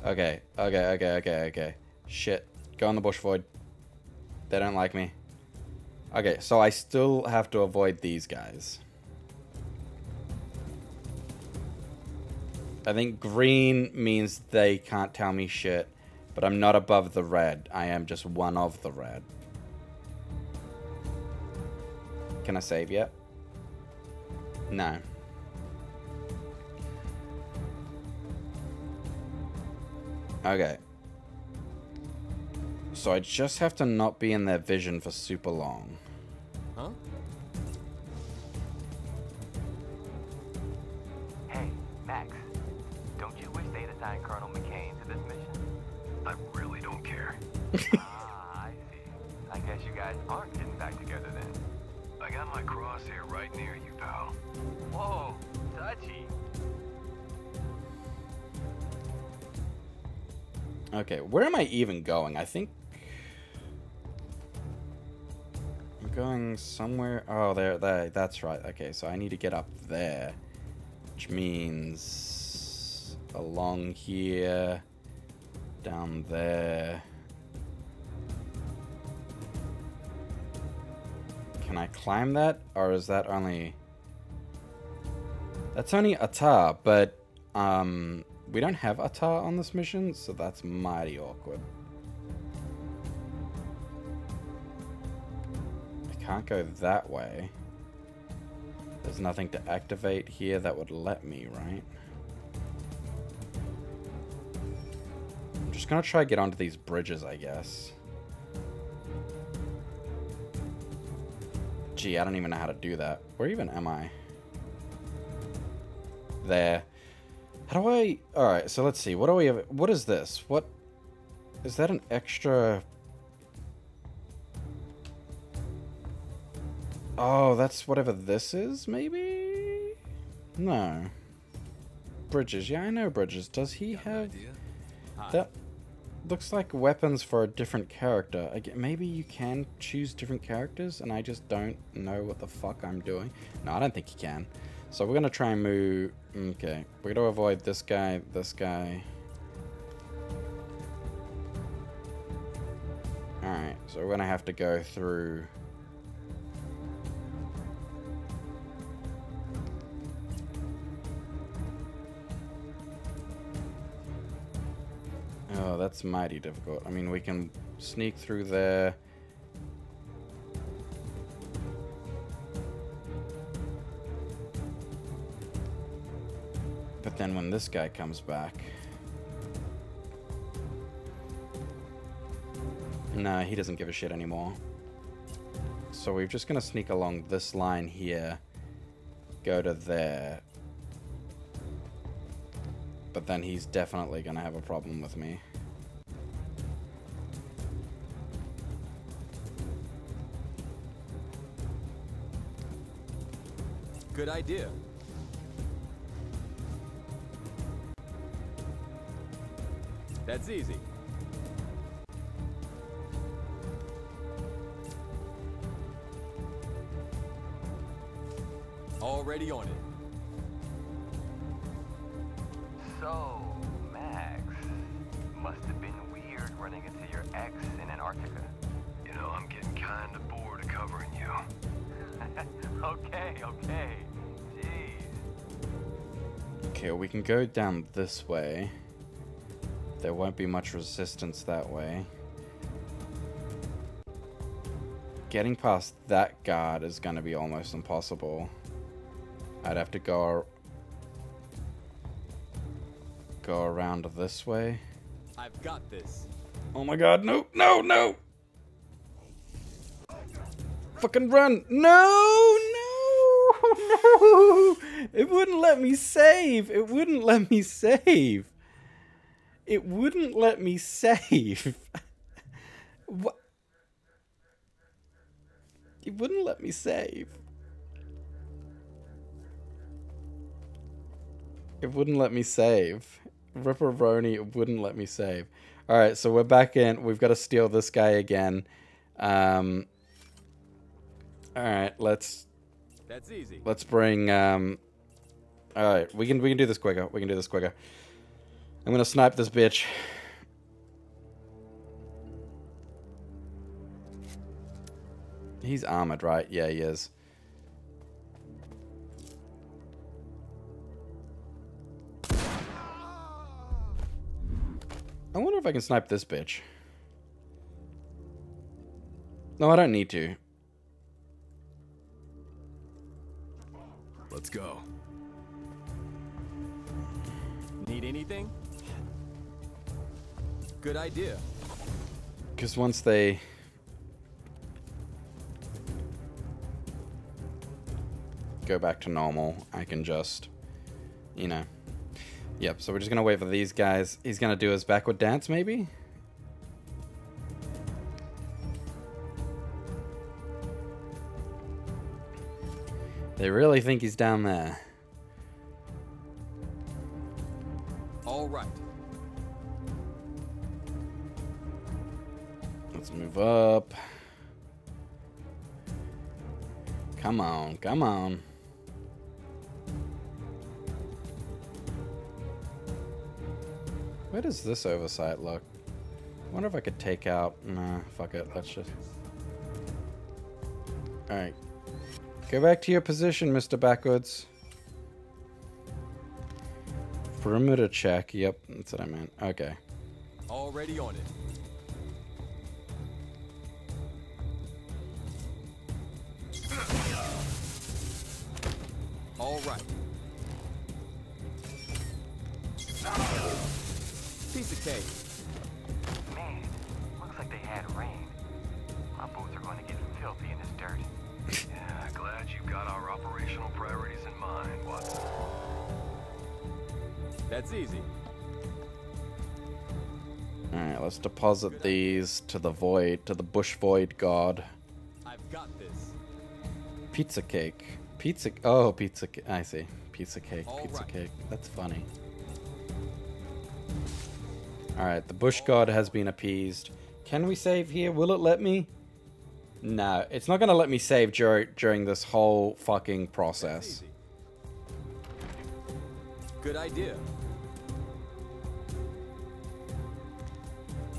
Okay, okay, okay, okay, okay. Shit. Go in the bush void. They don't like me. Okay, so I still have to avoid these guys. I think green means they can't tell me shit, but I'm not above the red. I am just one of the red. Can I save yet? No. Okay. So I just have to not be in their vision for super long. You wish they'd assigned Colonel McCain to this mission? I really don't care. ah, I see. I guess you guys aren't getting back together then. I got my crosshair right near you, pal. Whoa, touchy. Okay, where am I even going? I think I'm going somewhere. Oh, there, there. That's right. Okay, so I need to get up there, which means along here, down there. Can I climb that, or is that only? That's only Atar, but um, we don't have Atar on this mission, so that's mighty awkward. I can't go that way. There's nothing to activate here that would let me, right? I'm just gonna try to get onto these bridges, I guess. Gee, I don't even know how to do that. Where even am I? There. How do I... Alright, so let's see. What do we have... What is this? What... Is that an extra... Oh, that's whatever this is, maybe? No. Bridges. Yeah, I know Bridges. Does he have... That looks like weapons for a different character. Maybe you can choose different characters, and I just don't know what the fuck I'm doing. No, I don't think you can. So we're gonna try and move. Okay, we're gonna avoid this guy, this guy. All right, so we're gonna have to go through. Oh, that's mighty difficult. I mean, we can sneak through there. But then when this guy comes back... No, he doesn't give a shit anymore. So we're just going to sneak along this line here. Go to there. But then he's definitely going to have a problem with me. Good idea. That's easy. Already on it. Can go down this way. There won't be much resistance that way. Getting past that guard is going to be almost impossible. I'd have to go go around this way. I've got this. Oh my god, no, no, no! Fucking run! No, no, no! It wouldn't let me save! It wouldn't let me save! It wouldn't let me save! what? It wouldn't let me save. It wouldn't let me save. Ripperoni, it wouldn't let me save. Alright, so we're back in. We've got to steal this guy again. Um, Alright, let's... That's easy. Let's bring... Um, Alright, we can, we can do this quicker. We can do this quicker. I'm gonna snipe this bitch. He's armored, right? Yeah, he is. I wonder if I can snipe this bitch. No, I don't need to. Let's go. Need anything? Good idea. Because once they... go back to normal, I can just, you know... Yep, so we're just going to wait for these guys. He's going to do his backward dance, maybe? They really think he's down there. All right. Let's move up. Come on, come on. Where does this oversight look? I wonder if I could take out... Nah, fuck it. Let's just... Alright. Go back to your position, Mr. Backwards. Perimeter check. Yep, that's what I meant. Okay. Already on it. All right. Piece of cake. Man, looks like they had rain. My boots are going to get filthy in this dirt. Yeah, glad you got our operational priorities in mind, Watson. That's easy. Alright, let's deposit these to the void, to the bush void god. I've got this. Pizza cake. Pizza. Oh, pizza. ca- I see. Pizza cake. All pizza right. cake. That's funny. Alright, the bush god has been appeased. Can we save here? Will it let me? No, it's not going to let me save dur- during this whole fucking process. Good idea.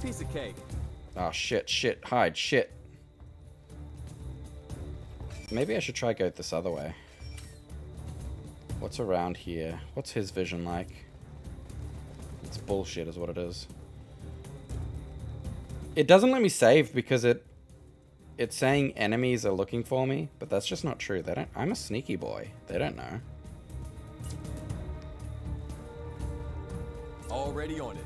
Piece of cake. Oh, shit, shit, hide, shit. Maybe I should try go this other way. What's around here? What's his vision like? It's bullshit is what it is. It doesn't let me save because it it's saying enemies are looking for me, but that's just not true. They don't I'm a sneaky boy. They don't know. Already on it.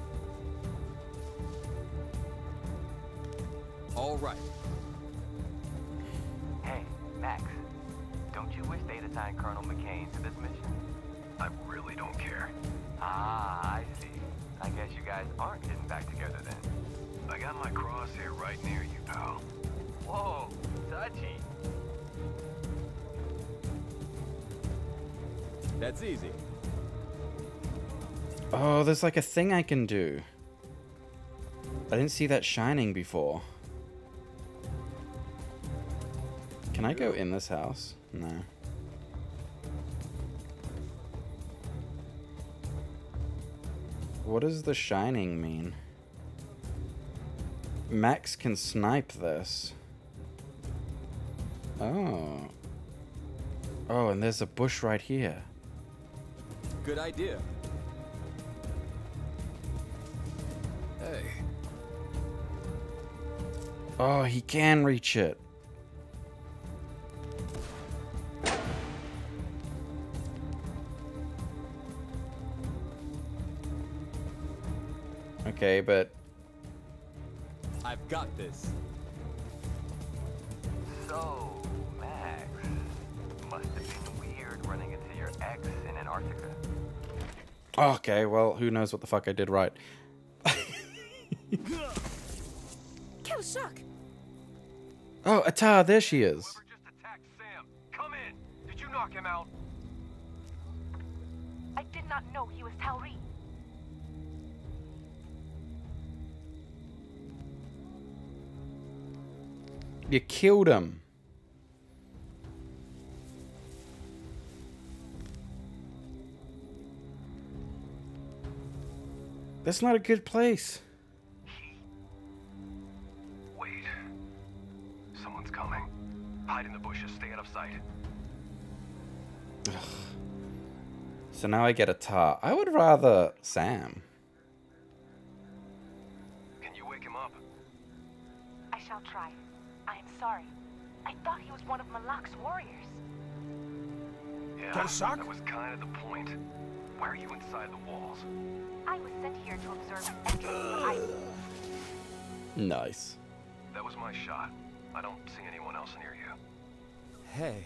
All right. Hey, Max. Don't you wish they'd assigned Colonel McCain to this mission? I really don't care. Ah, I see. I guess you guys aren't getting back together then. I got my crosshair right near you, pal. Whoa, touchy. That's easy. Oh, there's like a thing I can do. I didn't see that shining before. Can I go in this house? No. What does the shining mean? Max can snipe this. Oh. Oh, and there's a bush right here. Good idea. Hey, Oh, he can reach it. Okay, but I've got this. So, into in Antarctica. okay, well, who knows what the fuck I did right. Kill shock! Oh, Atar, there she is. Just attacked Sam, come in. Did you knock him out? I did not know he was Tau'ri. You killed him. That's not a good place. Wait. Someone's coming. Hide in the bushes. Stay out of sight. So now I get a tar. I would rather Sam. Can you wake him up? I shall try. I am sorry. I thought he was one of Moloch's warriors. Yeah, that was kind of the point. Why are you inside the walls? I was sent here to observe an entrance. Nice. That was my shot. I don't see anyone else near you. Hey,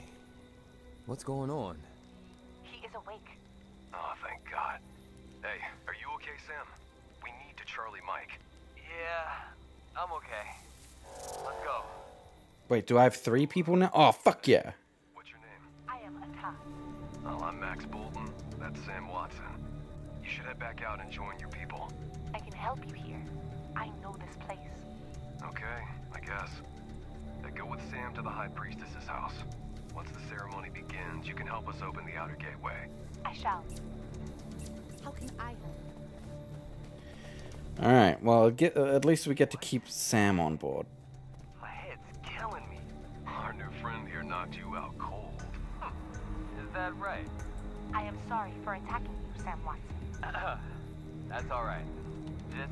what's going on? He is awake. Oh, thank God. Hey, are you okay, Sam? We need to Charlie Mike. Yeah, I'm okay. Let's go. Wait, do I have three people now? Oh, fuck yeah. What's your name? I am Ata. Oh, I'm Max Bolton. That's Sam Watson. You should head back out and join your people. I can help you here. I know this place. Okay, I guess. Then go with Sam to the High Priestess's house. Once the ceremony begins, you can help us open the outer gateway. I shall. How can I help? All right. Well, get, uh, at least we get to keep Sam on board. My head's killing me. Our new friend here knocked you out cold. Is that right? I am sorry for attacking you, Sam Watson. That's all right. Just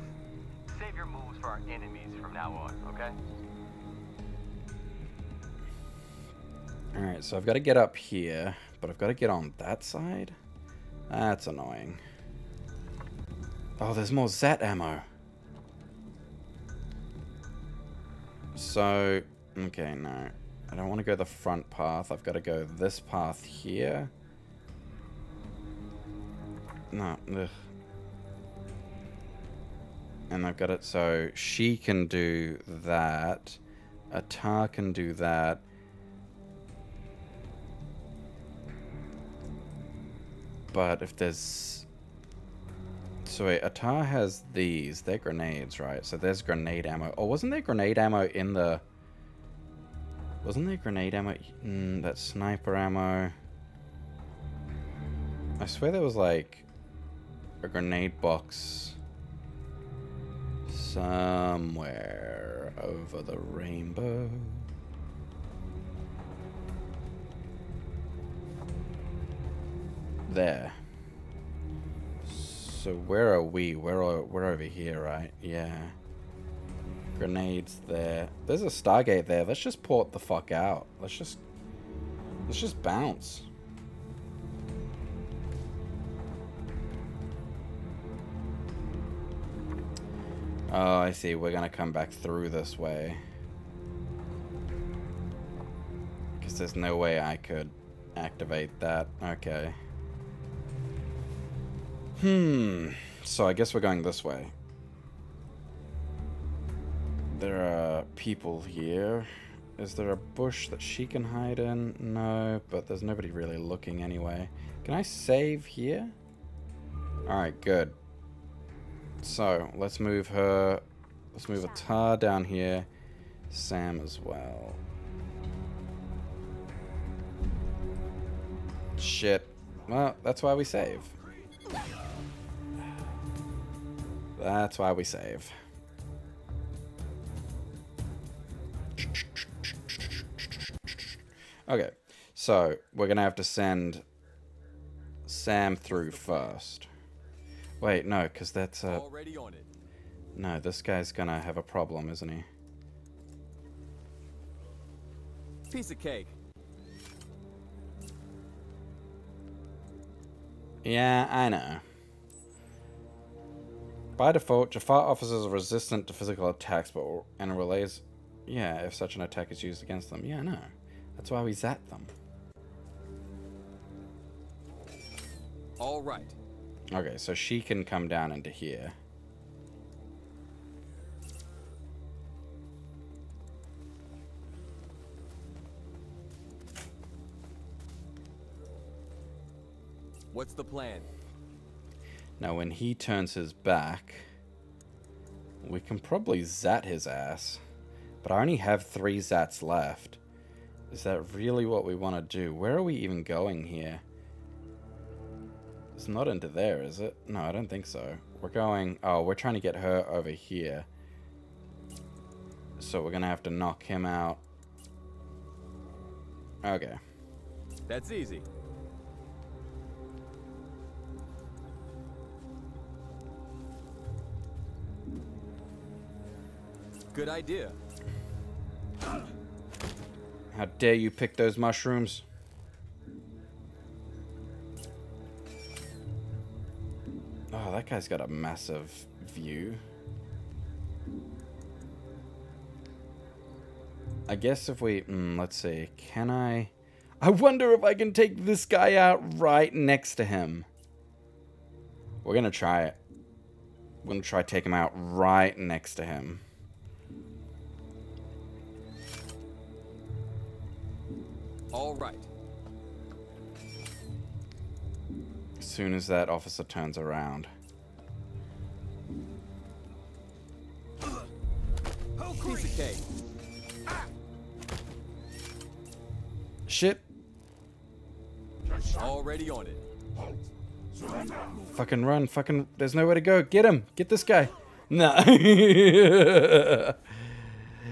save your moves for our enemies from now on, okay? All right. So I've got to get up here, but I've got to get on that side. That's annoying. Oh, there's more Zat ammo. So, okay, no. I don't want to go the front path. I've got to go this path here. No, ugh. And I've got it so she can do that. Atar can do that. But if there's... So wait, Atar has these. They're grenades, right? So there's grenade ammo. Oh, wasn't there grenade ammo in the... Wasn't there grenade ammo? Mm, that sniper ammo. I swear there was like a grenade box somewhere over the rainbow. There. So where are we? We're, we're over here, right? Yeah. Grenades there. There's a Stargate there. Let's just port the fuck out. Let's just... Let's just bounce. Oh, I see. We're going to come back through this way. Because there's no way I could activate that. Okay. Hmm. So I guess we're going this way. There are people here. Is there a bush that she can hide in? No, but there's nobody really looking anyway. Can I save here? Alright, good. So, let's move her... Let's move a tar down here. Sam as well. Shit. Well, that's why we save. That's why we save. Okay, so we're gonna have to send Sam through first. Wait, no, because that's a. Already on it. No, this guy's gonna have a problem, isn't he? Piece of cake. Yeah, I know. By default, Jaffa officers are resistant to physical attacks, but and relays. Yeah, if such an attack is used against them. Yeah, I know. That's why we zap them. All right. Okay, so she can come down into here. What's the plan? Now, when he turns his back, we can probably zat his ass. But I only have three zats left. Is that really what we want to do? Where are we even going here? Not into there, is it? No, I don't think so. We're going... Oh, we're trying to get her over here. So we're going to have to knock him out. Okay. That's easy. Good idea. How dare you pick those mushrooms? Oh, that guy's got a massive view. I guess if we... Mm, let's see. Can I... I wonder if I can take this guy out right next to him. We're going to try it. We're going to try take him out right next to him. All right. As soon as that officer turns around. Piece of cake. Shit. Already on it. Fucking run. Fucking. There's nowhere to go. Get him. Get this guy. No.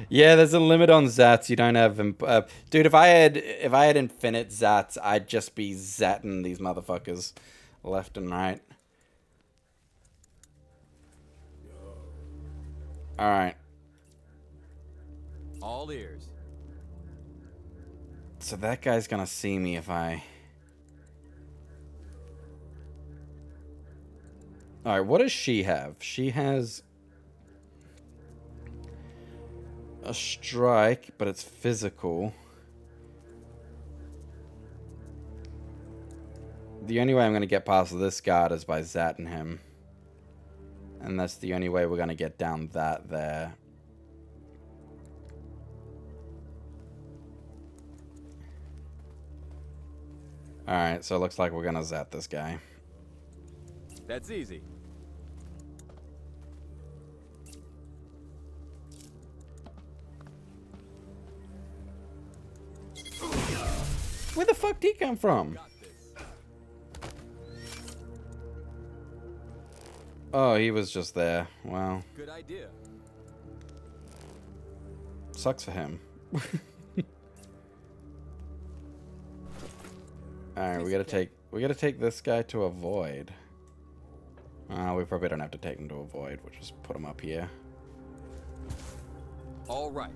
yeah, there's a limit on zats. You don't have. Uh, dude, if I had if I had infinite zats, I'd just be zatting these motherfuckers left and right. All right. All ears. So that guy's gonna see me if I. Alright, what does she have? She has. A strike, but it's physical. The only way I'm gonna get past this guard is by zatting him. And that's the only way we're gonna get down that there. Alright, so it looks like we're gonna zap this guy. That's easy. Where the fuck did he come from? Oh, he was just there. Wow. Good idea. Sucks for him. Alright, we gotta take we gotta take this guy to a void. Uh, we probably don't have to take him to a void, we'll just put him up here. All right.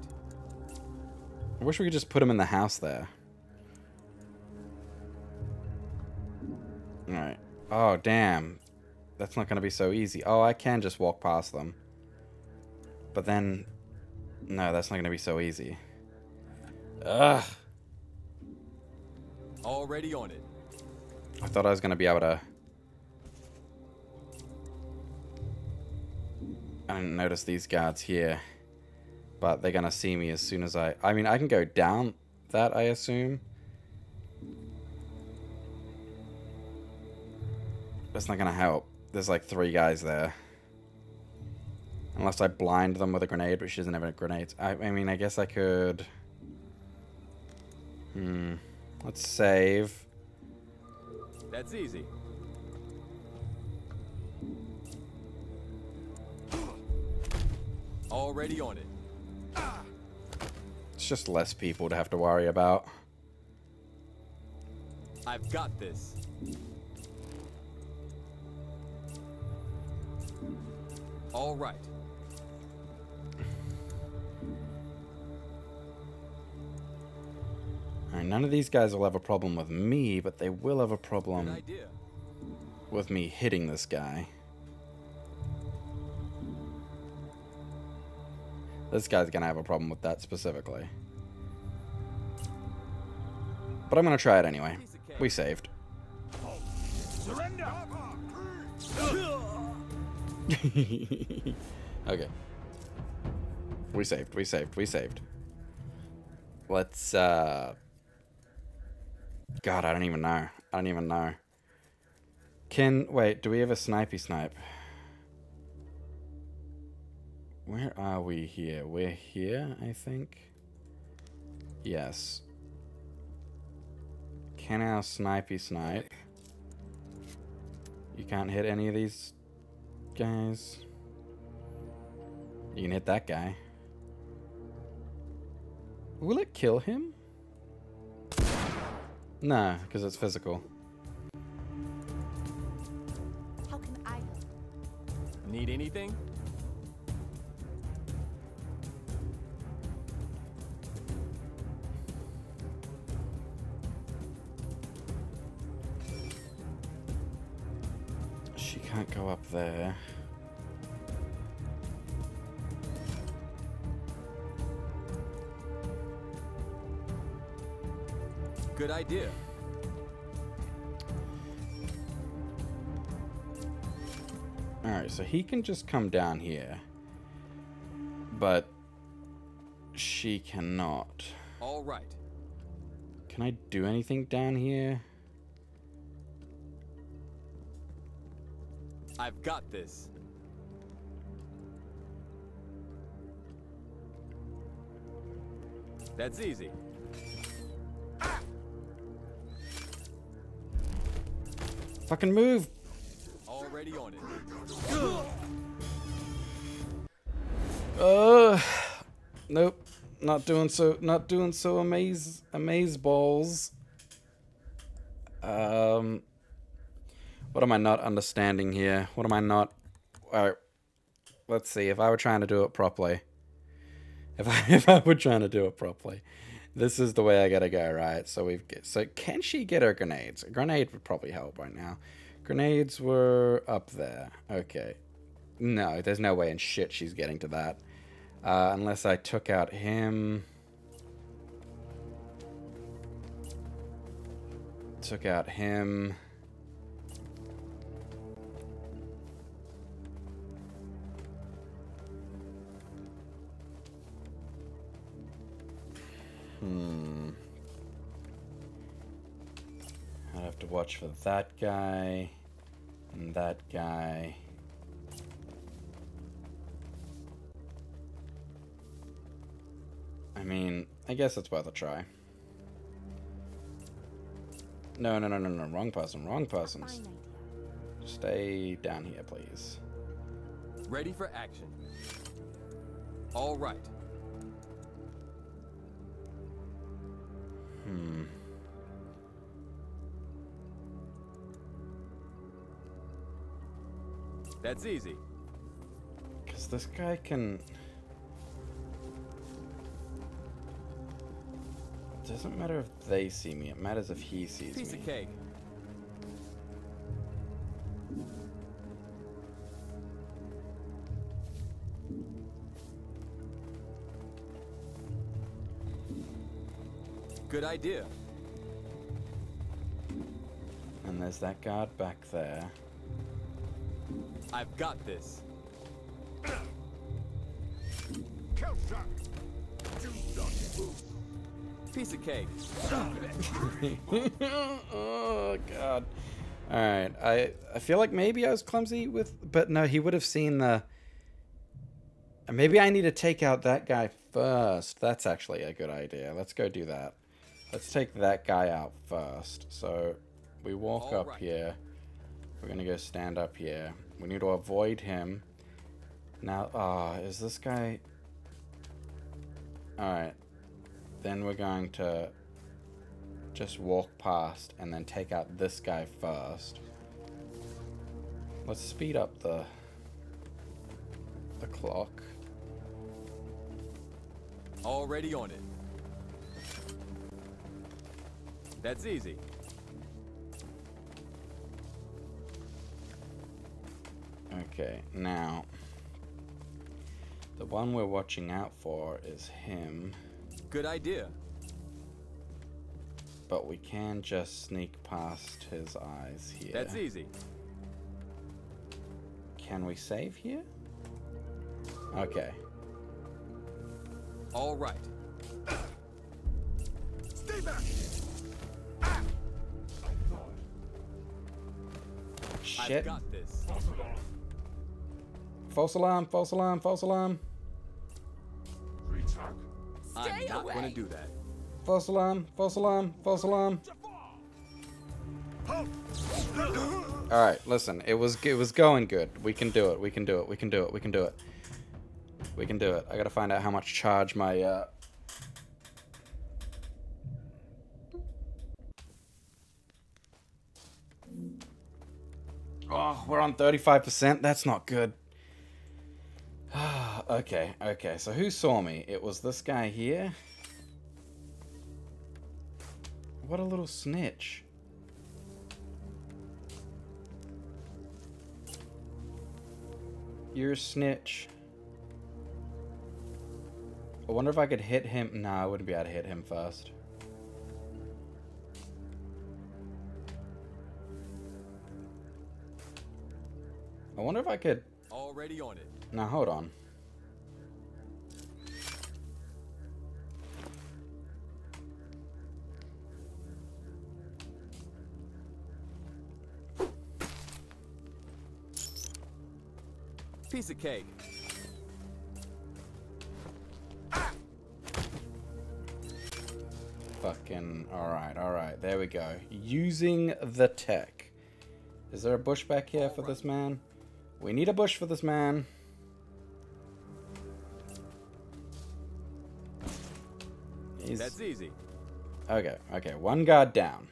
I wish we could just put him in the house there. Alright. Oh, damn. That's not going to be so easy. Oh, I can just walk past them. But then... No, that's not going to be so easy. Ugh. Already on it. I thought I was to be able to... I didn't notice these guards here. But they're to see me as soon as I... I mean, I can go down that, I assume. That's not to help. There's like three guys there. Unless I blind them with a grenade, she doesn't have any grenades. I, I mean, I guess I could... Hmm. Let's save. That's easy. Already on it. It's just less people to have to worry about. I've got this. All right. Alright, none of these guys will have a problem with me, but they will have a problem with me hitting this guy. This guy's gonna have a problem with that specifically. But I'm gonna try it anyway. We saved. Okay. We saved, we saved, we saved. Let's, uh... God, I don't even know. I don't even know. Can, wait, do we have a snipey snipe? Where are we here? We're here, I think. Yes. Can our snipey snipe? You can't hit any of these guys. You can hit that guy. Will it kill him? No, because it's physical. How can I help? Need anything? She can't go up there. Good idea. Alright, so he can just come down here. But she cannot. All right. Can I do anything down here? I've got this. That's easy. Fucking move! Already on it. Uh, nope. Not doing so. Not doing so. Amaze, amaze balls. Um, what am I not understanding here? What am I not? Alright, let's see. If I were trying to do it properly, if I if I were trying to do it properly, this is the way I gotta go. Right. So we've get, so can she get her grenades? A grenade would probably help right now. Grenades were up there. Okay. No, there's no way in shit she's getting to that. Uh, unless I took out him. Took out him. Hmm. I'd have to watch for that guy and that guy. I mean, I guess it's worth a try. No, no, no, no, no. Wrong person. Wrong person. Stay down here, please. Ready for action. All right. Hmm. That's easy. Because this guy can... It doesn't matter if they see me. It matters if he sees Piece me. of cake. Good idea. And there's that guard back there. I've got this. Piece of cake. oh god. All right. I I feel like maybe I was clumsy with, but no, he would have seen the. Maybe I need to take out that guy first. That's actually a good idea. Let's go do that. Let's take that guy out first. So we walk All up right. here. We're gonna go stand up here. We need to avoid him. Now, ah, is this guy? All right. Then we're going to just walk past and then take out this guy first. Let's speed up the the clock. Already on it. That's easy. Okay, now the one we're watching out for is him, Good idea. but we can just sneak past his eyes here. That's easy. Can we save here? Okay. All right. Stay back! Shit. I've got this. False alarm, false alarm, false alarm. I'm not gonna do that. False alarm, false alarm, false alarm. All right, listen. It was it was going good. We can do it. We can do it. We can do it. We can do it. We can do it. I gotta find out how much charge my. Uh... Oh, we're on thirty-five percent. That's not good. okay, okay. So who saw me? It was this guy here. What a little snitch. You're a snitch. I wonder if I could hit him. No, I wouldn't be able to hit him first. I wonder if I could. Already on it. Now, hold on. Piece of cake. Fucking. Alright, alright. There we go. Using the tech. Is there a bush back here for this man? We need a bush for this man. He's... That's easy. Okay, okay. One guard down.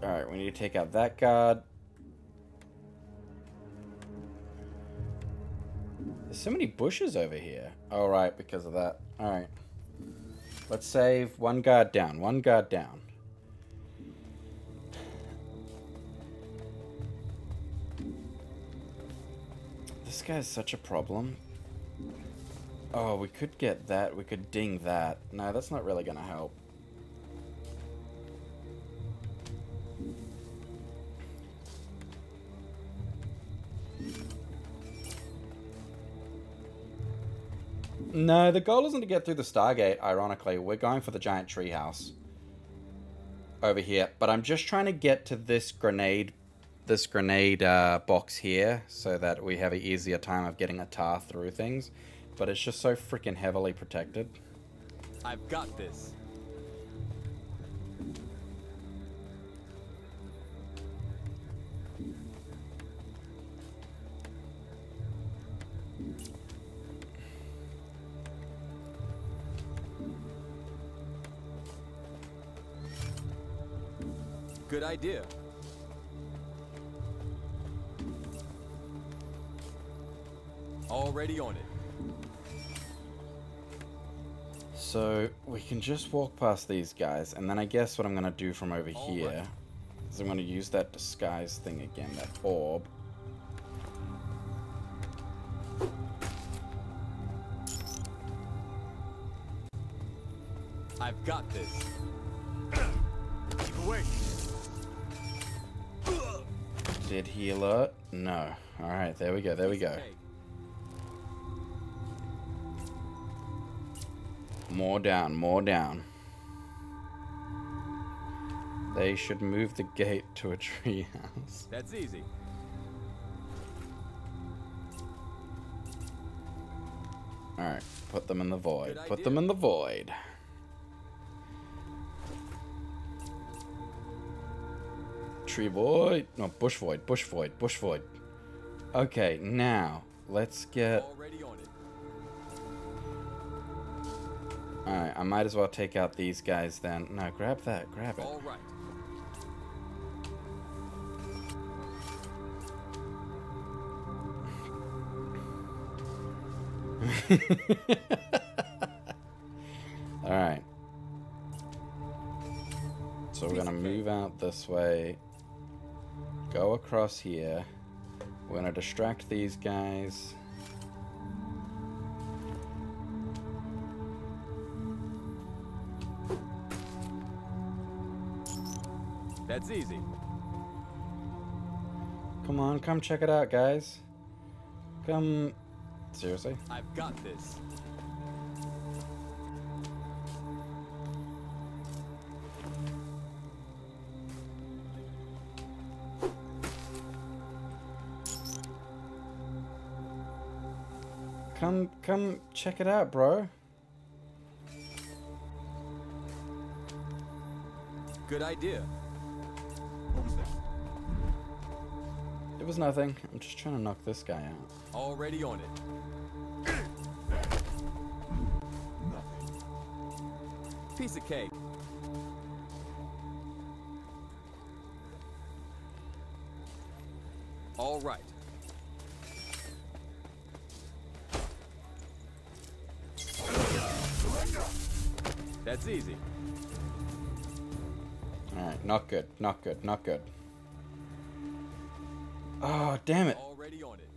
Alright, we need to take out that guard. There's so many bushes over here. Alright, because of that. Alright. Let's save one guard down. One guard down. Guy's such a problem. Oh, we could get that. We could ding that. No, that's not really going to help. No, the goal isn't to get through the Stargate, ironically. We're going for the giant treehouse. Over here. But I'm just trying to get to this grenade this grenade uh, box here so that we have an easier time of getting a tar through things. But it's just so freaking heavily protected. I've got this. Good idea. Already on it. So we can just walk past these guys, and then I guess what I'm gonna do from over All here right. is I'm gonna use that disguise thing again, that orb. I've got this. Keep away. Did he alert? No. Alright, there we go, there we go. More down, more down. They should move the gate to a tree house. That's easy. Alright, put them in the void. Put them in the void. Tree void. No, bush void, bush void, bush void. Okay, now, let's get... Already on it. Alright, I might as well take out these guys then. No, grab that, grab it. All right. Alright. So we're gonna move out this way. Go across here. We're gonna distract these guys. That's easy. Come on, come check it out, guys. Come. Seriously? I've got this. Come, come check it out, bro. Good idea. Was nothing. I'm just trying to knock this guy out. Already on it. Piece of cake. All right. That's easy. Alright, not good, not good, not good. Damn it. Already on it.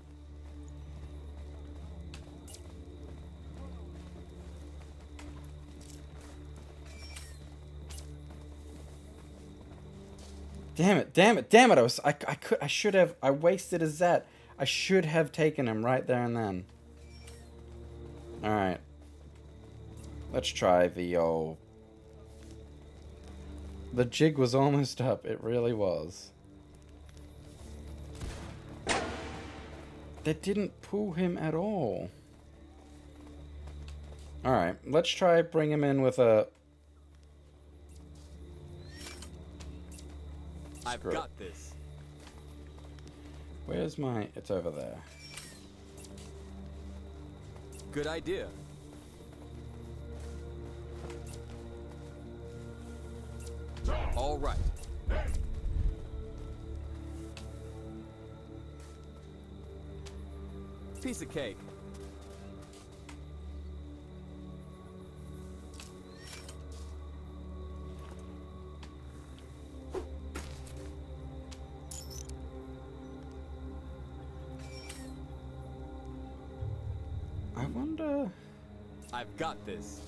Damn it, damn it, damn it. I was I, I could I should have I wasted a Zat. I should have taken him right there and then. Alright. Let's try the old The jig was almost up, it really was. That didn't pull him at all. Alright, let's try bring him in with a I've Screw it. got this. Where's my it's over there. Good idea. All right. Piece of cake. I wonder I've got this.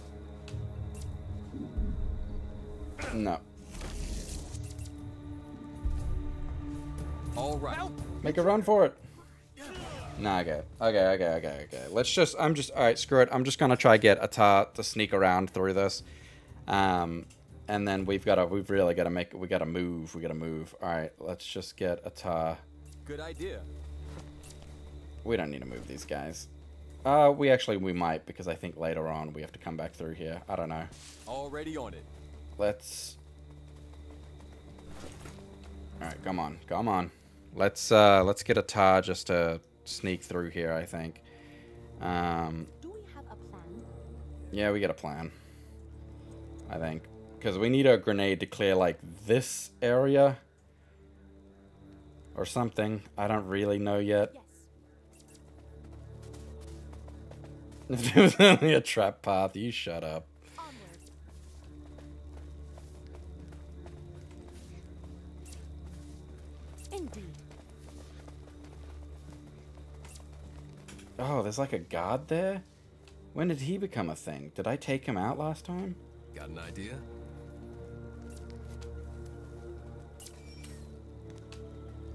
No. All right. Make a run for it. Nah, okay. Okay, okay, okay, okay. Let's just, I'm just, alright, screw it. I'm just gonna try get Atar to sneak around through this. Um, and then we've gotta, we've really gotta make, we gotta move, we gotta move. Alright, let's just get Atar. Good idea. We don't need to move these guys. Uh, we actually, we might, because I think later on we have to come back through here. I don't know. Already on it. Let's... Alright, come on, come on. Let's, uh, let's get Atar just to sneak through here, I think. Um, Do we have a plan? yeah, we got a plan. I think. Because we need a grenade to clear, like, this area. Or something. I don't really know yet. If there was only a trap path, you shut up. Oh, there's like a god there? When did he become a thing? Did I take him out last time? Got an idea?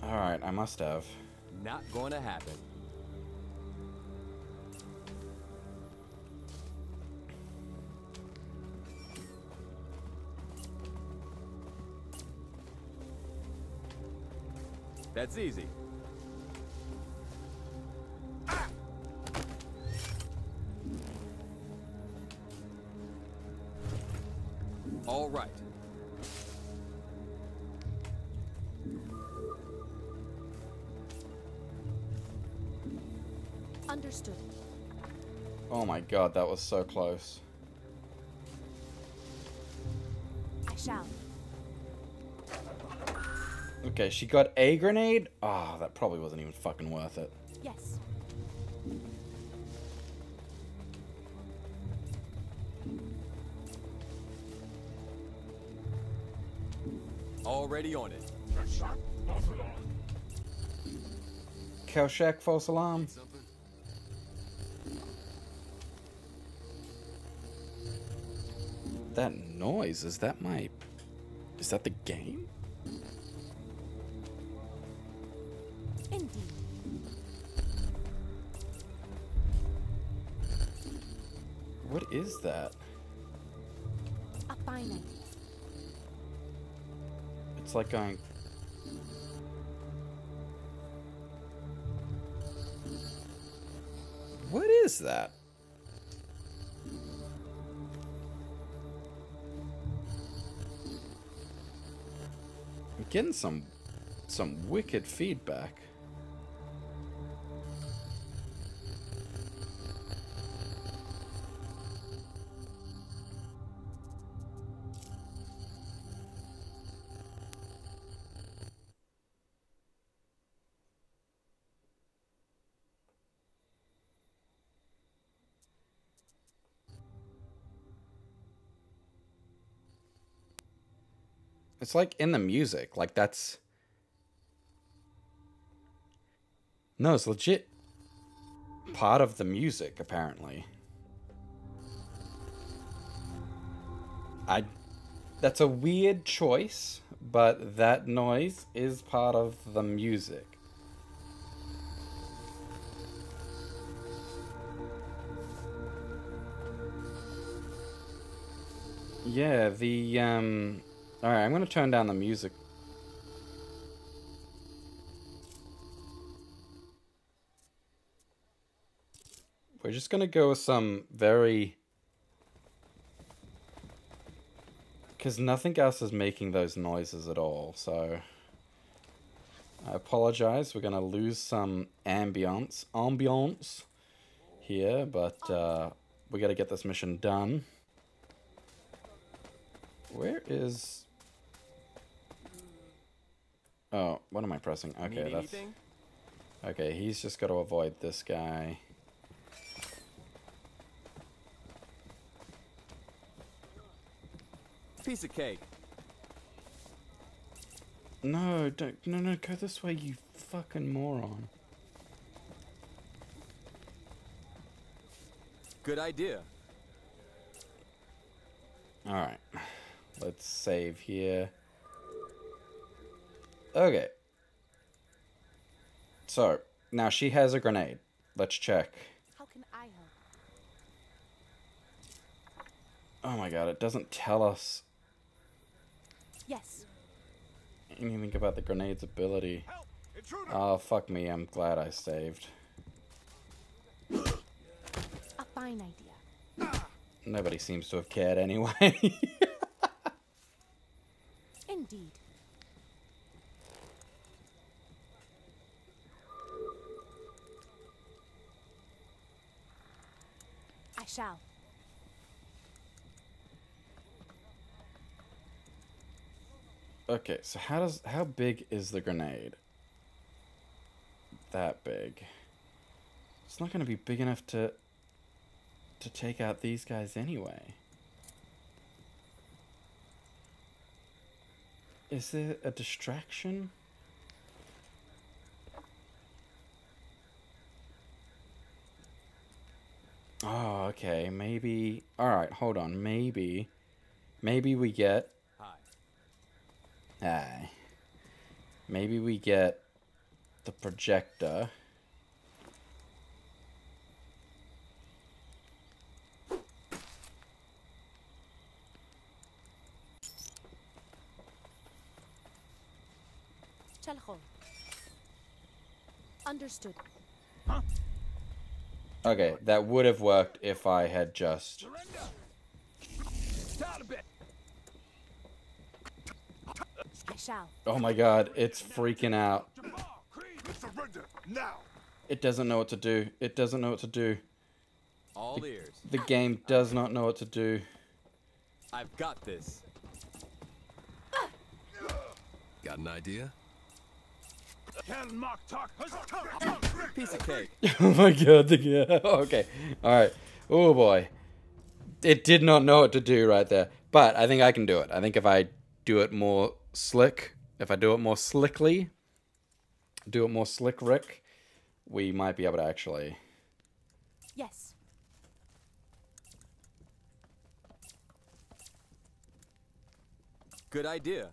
Alright, I must have. Not gonna happen. That's easy. All right. Understood. Oh my god, that was so close. I shall. Okay, she got a grenade? Ah, that probably wasn't even fucking worth it. Already on it. Kelshak false alarm. That noise, is that my... Is that the game? Indeed. What is that? A fine idea. Like going... What is that? I'm getting some some wicked feedback. Like in the music. Like that's. No, it's legit part of the music, apparently. I. That's a weird choice, but that noise is part of the music. Yeah, the um Alright, I'm gonna turn down the music. We're just gonna go with some very... Because nothing else is making those noises at all, so... I apologize, we're gonna lose some ambience, ambiance here, but uh, we gotta get this mission done. Where is... Oh, what am I pressing? Okay, Need that's... anything? Okay, he's just got to avoid this guy. Piece of cake. No, don't... No, no, go this way, you fucking moron. Good idea. Alright. Let's save here. Okay. So, now she has a grenade. Let's check. How can I help? Oh my god, it doesn't tell us Yes. anything about the grenade's ability. Oh, fuck me, I'm glad I saved. A fine idea. Nobody seems to have cared anyway. Indeed. Shall. okay, so how does how big is the grenade? That big. It's not going to be big enough to to take out these guys anyway. Is there a distraction? Oh, okay. Maybe. All right, hold on. Maybe Maybe we get. Hi. Hi. Maybe we get the projector. Understood. Understood. Okay, that would have worked if I had just. Oh my god, it's freaking out. It doesn't know what to do. It doesn't know what to do. All ears. The game does not know what to do. I've got this. Got an idea? Piece of cake. oh my god, yeah. Okay. Alright. Oh boy. It did not know what to do right there. But I think I can do it. I think if I do it more slick, if I do it more slickly, do it more slick Rick, we might be able to actually Yes. Good idea.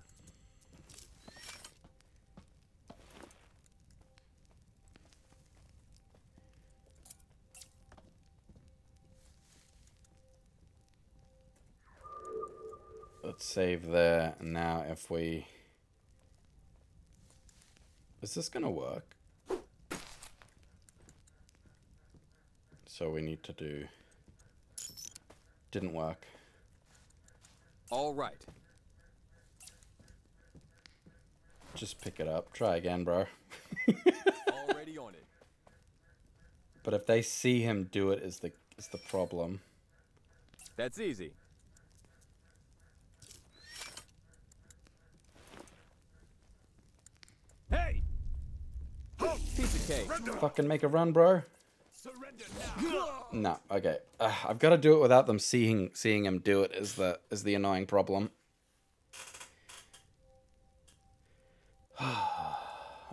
Let's save there. And now if we Is this gonna work? So we need to do didn't work. All right. Just pick it up. Try again, bro. Already on it. But if they see him do it is the is the problem. That's easy. Hey! Piece of cake. Fucking make a run, bro. No, okay. Uh, I've got to do it without them seeing seeing him do it. Is the is the annoying problem?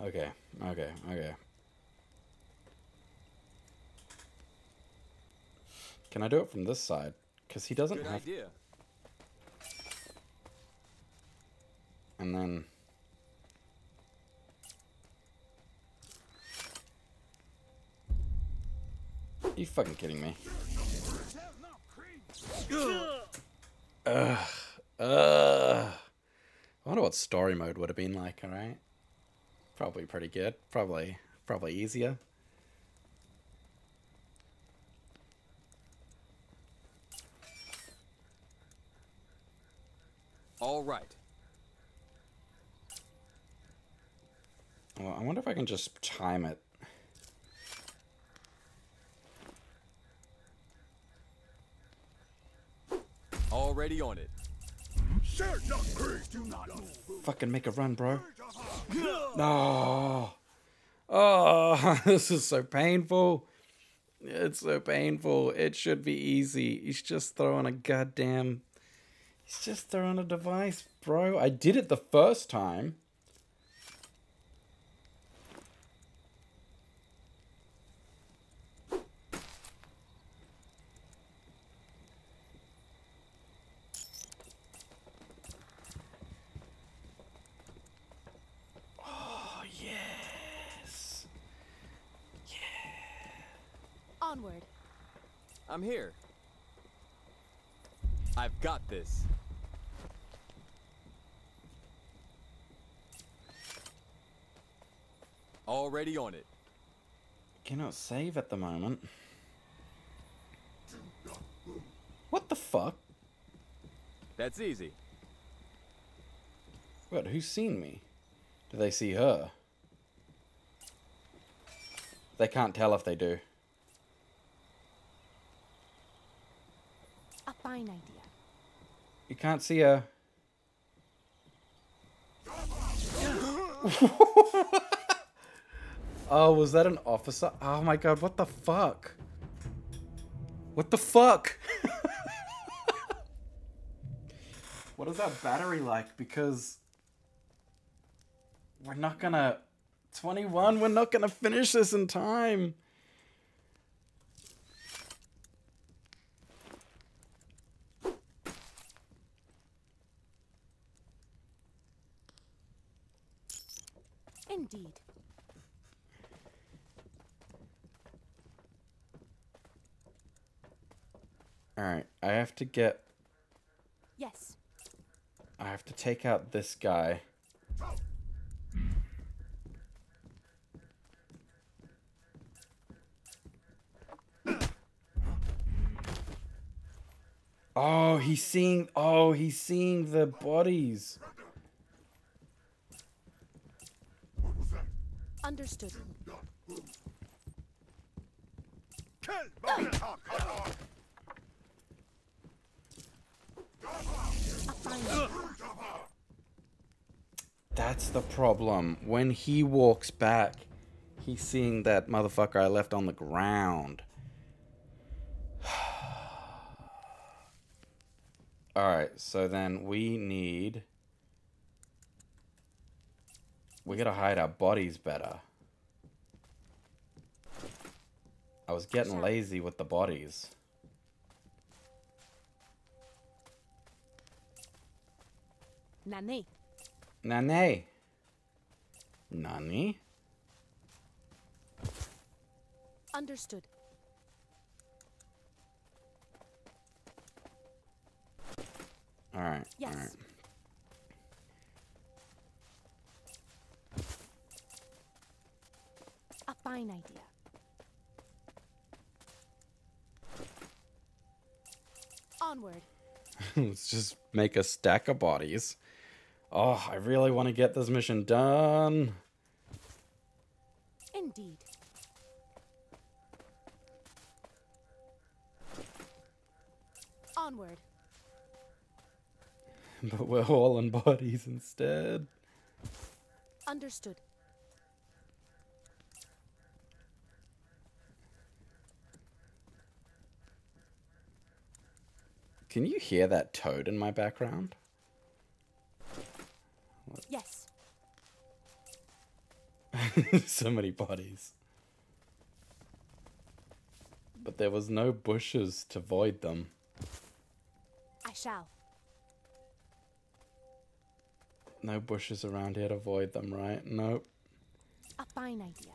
okay, okay, okay. Can I do it from this side? Because he doesn't Good have. idea. And then. You fucking kidding me? Ugh. Ugh. I wonder what story mode would have been like, alright? Probably pretty good. Probably probably easier. All right. Well, I wonder if I can just time it. Already on it. Fucking make a run, bro. No. Oh, ah. ah, this is so painful. It's so painful. It should be easy. He's just throwing a goddamn. He's just throwing a device, bro. I did it the first time. Oh, yes. Onward. I'm here. I've got this. Already on it. Cannot save at the moment. What the fuck? That's easy. What? Who's seen me? Do they see her? They can't tell if they do. A fine idea. You can't see her. oh, was that an officer? Oh my god, what the fuck? What the fuck? what is that battery like? Because we're not gonna. 21, we're not gonna finish this in time. Indeed. Alright, I have to get... Yes. I have to take out this guy. Oh, he's seeing... Oh, he's seeing the bodies. Understood. A That's the problem. When he walks back, he's seeing that motherfucker I left on the ground. Alright, so then we need... We gotta hide our bodies better. I was getting lazy with the bodies. Nane. Nani? Understood. Alright, Yes. alright. A fine idea. Onward. Let's just make a stack of bodies. Oh, I really want to get this mission done. Indeed. Onward. But we're all in bodies instead. Understood. Can you hear that toad in my background? Yes. so many bodies. But there was no bushes to void them. I shall. No bushes around here to void them, right? Nope. A fine idea.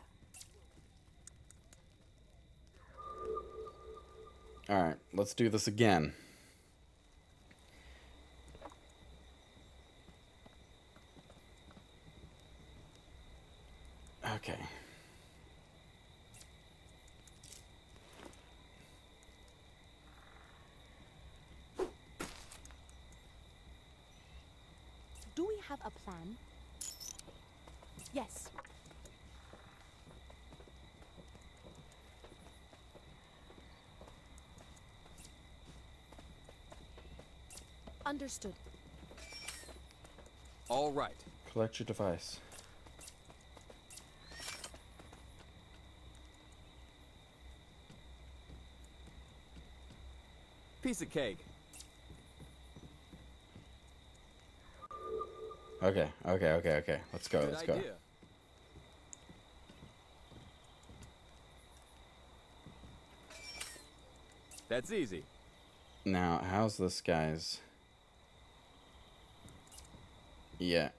Alright, let's do this again. Okay. Do we have a plan? Yes. Understood. All right. Collect your device. Piece of cake. Okay, okay, okay, okay. Let's go, Good let's go. That's easy. Now, how's this guy's? Yeah.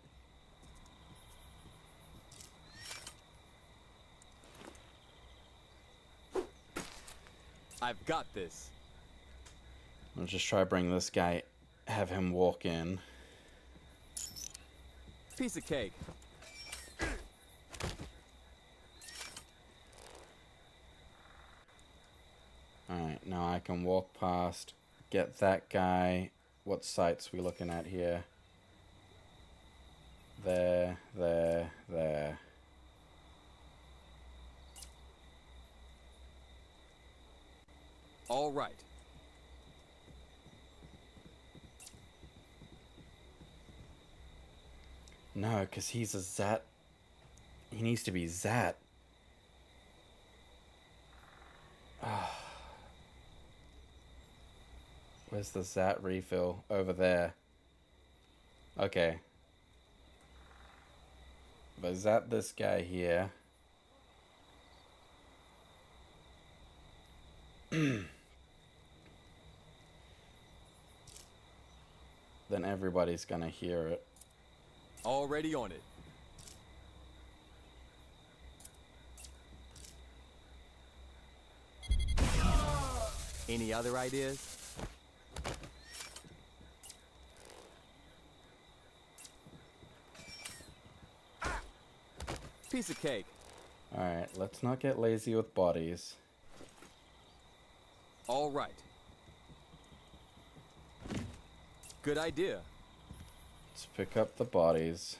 I've got this. I'll just try to bring this guy, have him walk in. Piece of cake. Alright, now I can walk past, get that guy. What sights we looking at here? There, there, there. All right. No, because he's a Zat. He needs to be Zat. Where's the Zat refill? Over there. Okay. But Zat this guy here. then everybody's gonna hear it. Already on it. Any other ideas? Piece of cake. Alright, let's not get lazy with bodies. Alright. Good idea. Let's pick up the bodies.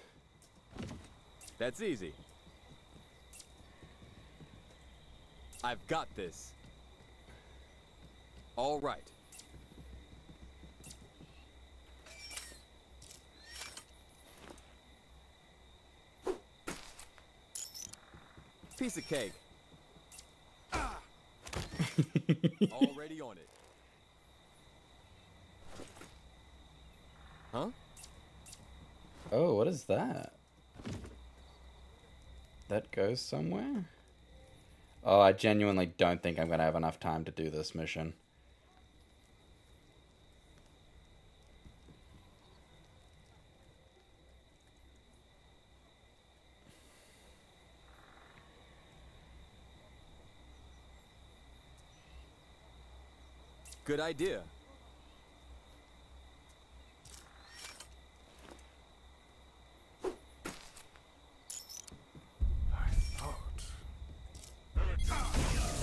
That's easy. I've got this. All right. Piece of cake. Already on it. Huh? Oh, what is that? That goes somewhere? Oh, I genuinely don't think I'm going to have enough time to do this mission. Good idea.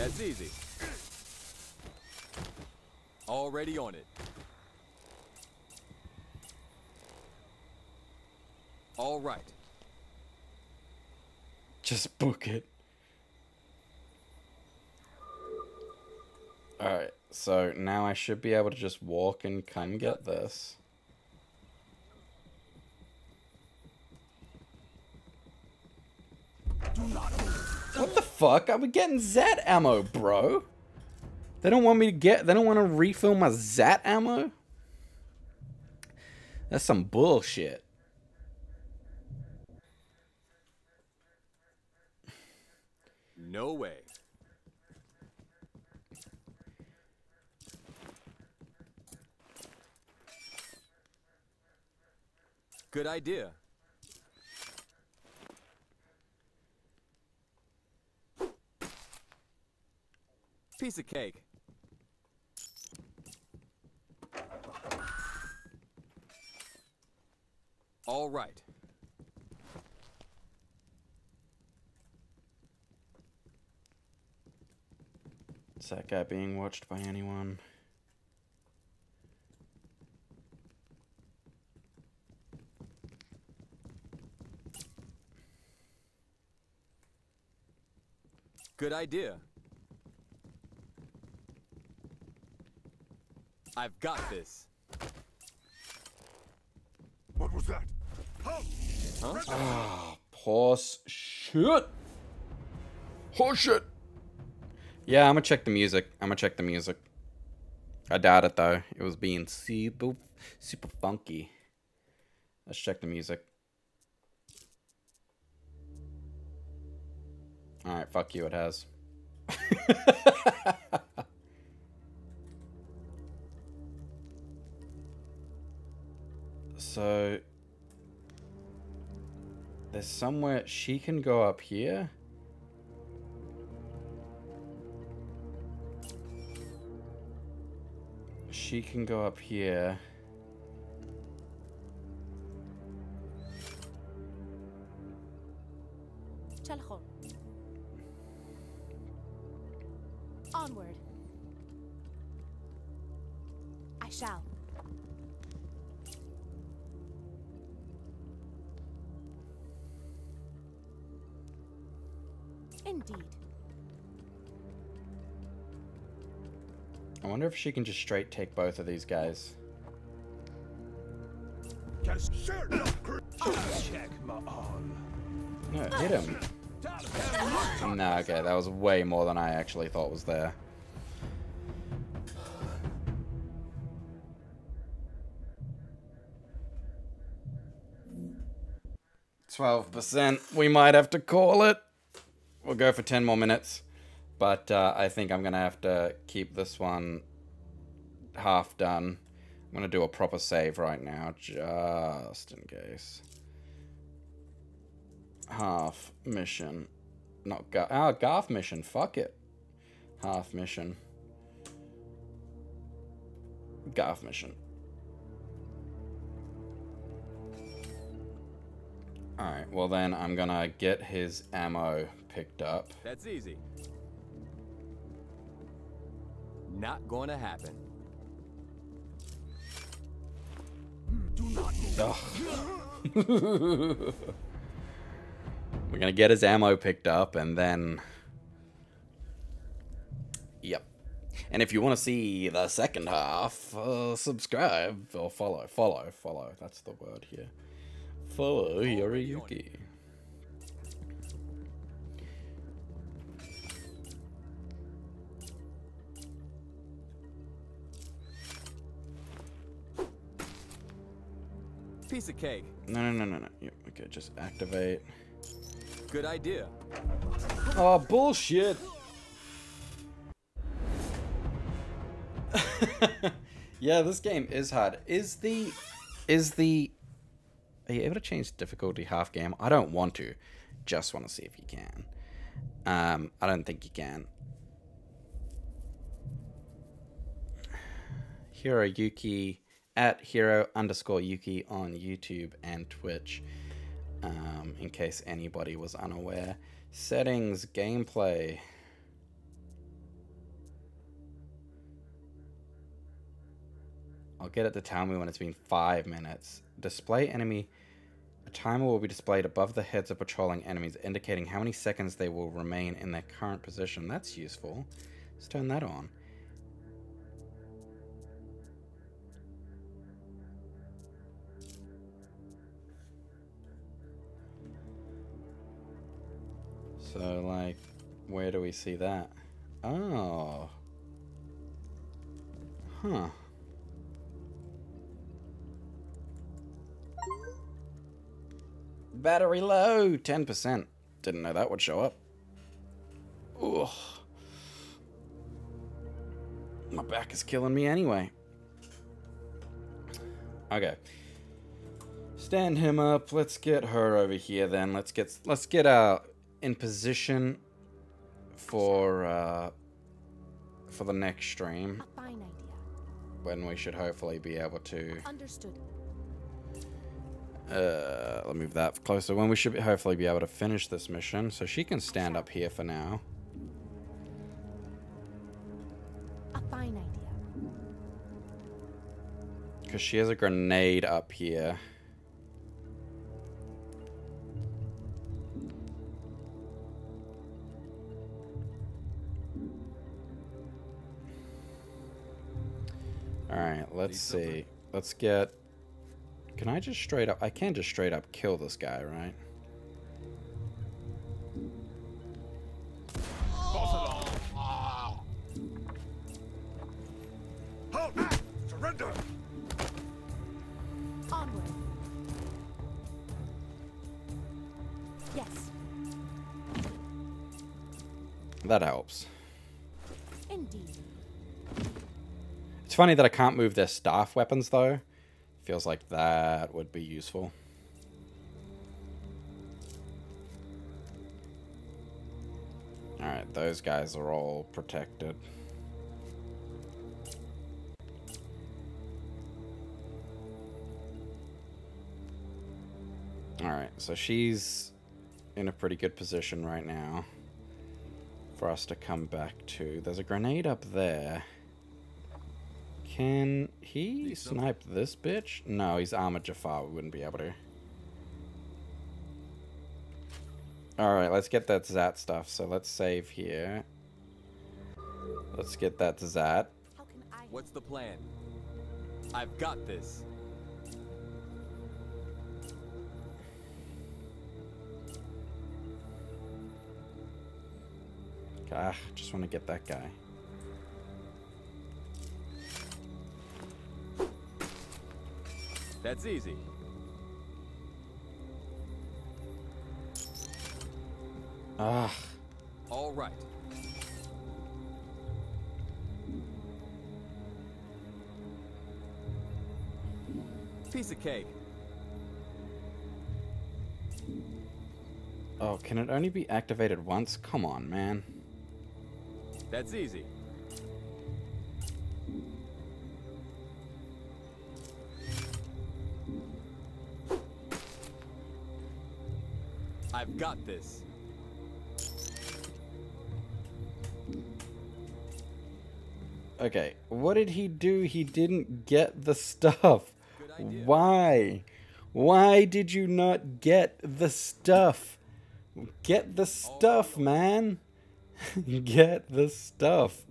That's easy. Already on it. All right. Just book it. Alright, so now I should be able to just walk and come get this. Fuck? I'm getting Zat ammo, bro. They don't want me to get, they don't want to refill my Zat ammo? That's some bullshit. No way. Good idea. Piece of cake. All right. Is that guy being watched by anyone? Good idea. I've got this. What was that? Huh? Ah, horse shit. Horse shit. Yeah, I'm gonna check the music. I'm gonna check the music. I doubt it though. It was being super, super funky. Let's check the music. Alright, fuck you, it has. so there's somewhere she can go up here. She can go up here. If she can just straight take both of these guys. No, hit him. Nah, okay, that was way more than I actually thought was there. Twelve percent. We might have to call it. We'll go for ten more minutes, but uh, I think I'm gonna have to keep this one half done. I'm gonna do a proper save right now, just in case. Half mission. Not ah, Garth mission. Fuck it. Half mission. Garth mission. Alright, well then I'm gonna get his ammo picked up. That's easy. Not going to happen. We're gonna get his ammo picked up and then. Yep. And if you want to see the second half, uh, subscribe or follow. Follow, follow. That's the word here. Follow Hero Uki. Piece of cake. No, no, no, no, no. Yep, okay, just activate. Good idea. Oh, bullshit! yeah, this game is hard. Is the... Is the... Are you able to change difficulty half game? I don't want to. Just want to see if you can. Um, I don't think you can. Hero Uki at hero underscore uki on YouTube and Twitch. Um, in case anybody was unaware. Settings, gameplay. I'll get it to tell me when it's been five minutes. Display enemy. A timer will be displayed above the heads of patrolling enemies, indicating how many seconds they will remain in their current position. That's useful. Let's turn that on. So, like, where do we see that? Oh. Huh. Battery low, 10%. Didn't know that would show up. Ugh. My back is killing me anyway. Okay. Stand him up. Let's get her over here then. Let's get let's get uh in position for uh for the next stream A fine idea. when we should hopefully be able to Understood. uh let me move that closer when we should be, hopefully be able to finish this mission so she can stand up here for now A fine idea. because she has a grenade up here let's see let's get can i just straight up i can't just straight up kill this guy right Halt! Surrender! Onward. Yes, that helps It's funny that I can't move their staff weapons though. Feels like that would be useful. Alright, those guys are all protected. Alright, so she's in a pretty good position right now for us to come back to. There's a grenade up there. Can he snipe this bitch? No, he's armored Jaffa. We wouldn't be able to. Alright, let's get that Zat stuff. So let's save here. Let's get that Zat. I? What's the plan? I've got this. Ah, just want to get that guy. That's easy. Ah, All right. Piece of cake. oh, can it only be activated once? Come on, man. That's easy. Got this. Okay, what did he do? He didn't get the stuff. Why? Why did you not get the stuff? Get the stuff, man. get the stuff.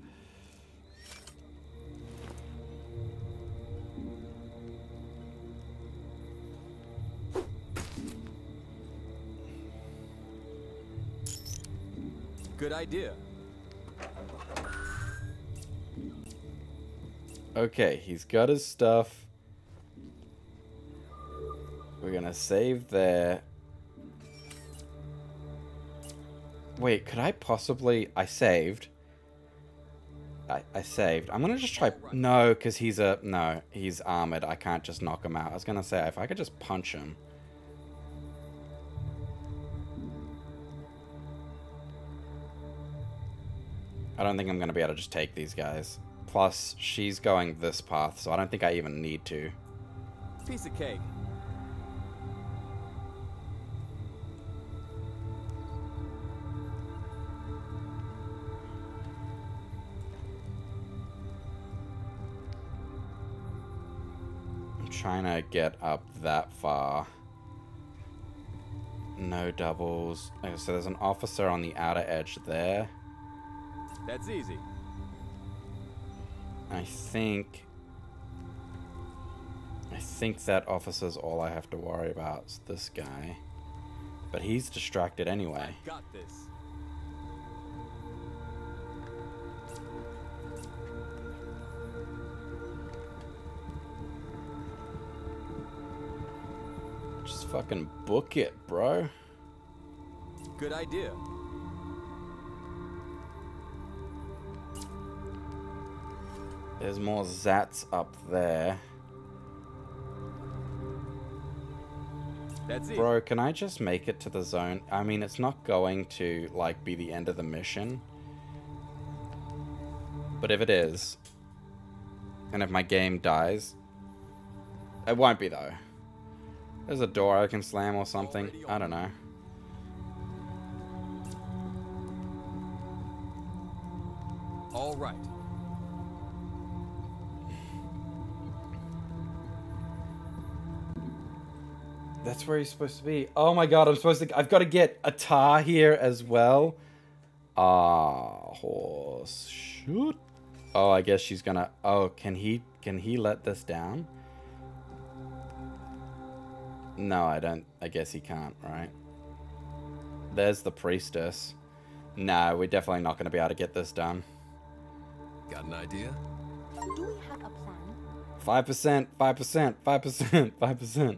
Good idea. Okay, he's got his stuff. We're gonna save there. Wait, could I possibly... I saved. I, I saved. I'm gonna just try... No, because he's a... No, he's armored. I can't just knock him out. I was gonna say, if I could just punch him. I don't think I'm gonna be able to just take these guys. Plus, she's going this path, so I don't think I even need to. Piece of cake. I'm trying to get up that far. No doubles. Okay, so there's an officer on the outer edge there. That's easy. I think... I think that officer's all I have to worry about is this guy. But he's distracted anyway. I Got this. Just fucking book it, bro. Good idea. There's more Zats up there. That's it. Bro, can I just make it to the zone? I mean, it's not going to, like, be the end of the mission. But if it is, and if my game dies, it won't be, though. There's a door I can slam or something. I don't know. All right. That's where he's supposed to be. Oh my god, I'm supposed to... I've got to get a tar here as well. Ah, horse. Shoot. Oh, I guess she's gonna... Oh, can he... Can he let this down? No, I don't... I guess he can't, right? There's the priestess. No, we're definitely not going to be able to get this done. Got an idea? Do we have a plan? 5%, 5%, 5%, 5%.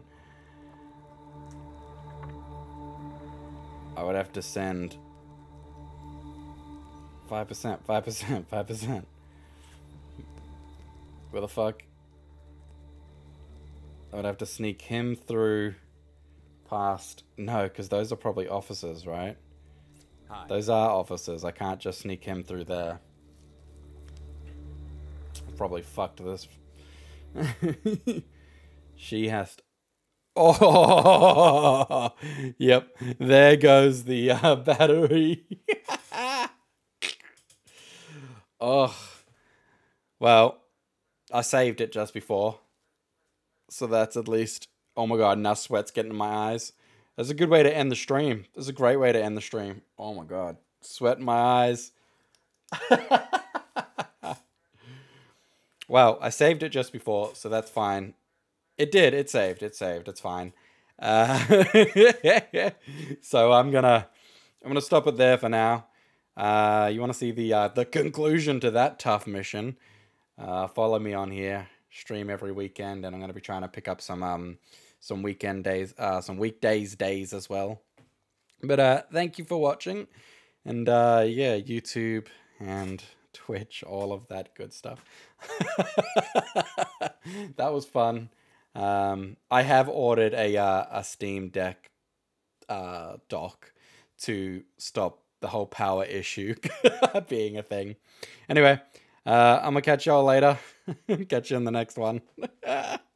I would have to send 5%, 5%, 5%. Where the fuck? I would have to sneak him through past... No, because those are probably officers, right? Hi. Those are officers. I can't just sneak him through there. Probably fucked this. she has to... Oh, yep. There goes the uh, battery. oh, well, I saved it just before, so that's at least. Oh my god, now sweat's getting in my eyes. That's a good way to end the stream. That's a great way to end the stream. Oh my god, sweat in my eyes. well, I saved it just before, so that's fine. It did. It saved. It saved. It's fine. Uh, so I'm gonna I'm gonna stop it there for now. Uh, you want to see the uh, the conclusion to that tough mission? Uh, follow me on here. Stream every weekend, and I'm gonna be trying to pick up some um some weekend days, uh, some weekdays days as well. But uh, thank you for watching, and uh, yeah, YouTube and Twitch, all of that good stuff. that was fun. Um, I have ordered a uh, a Steam Deck uh, dock to stop the whole power issue being a thing. Anyway, uh, I'm gonna catch y'all later. catch you in the next one.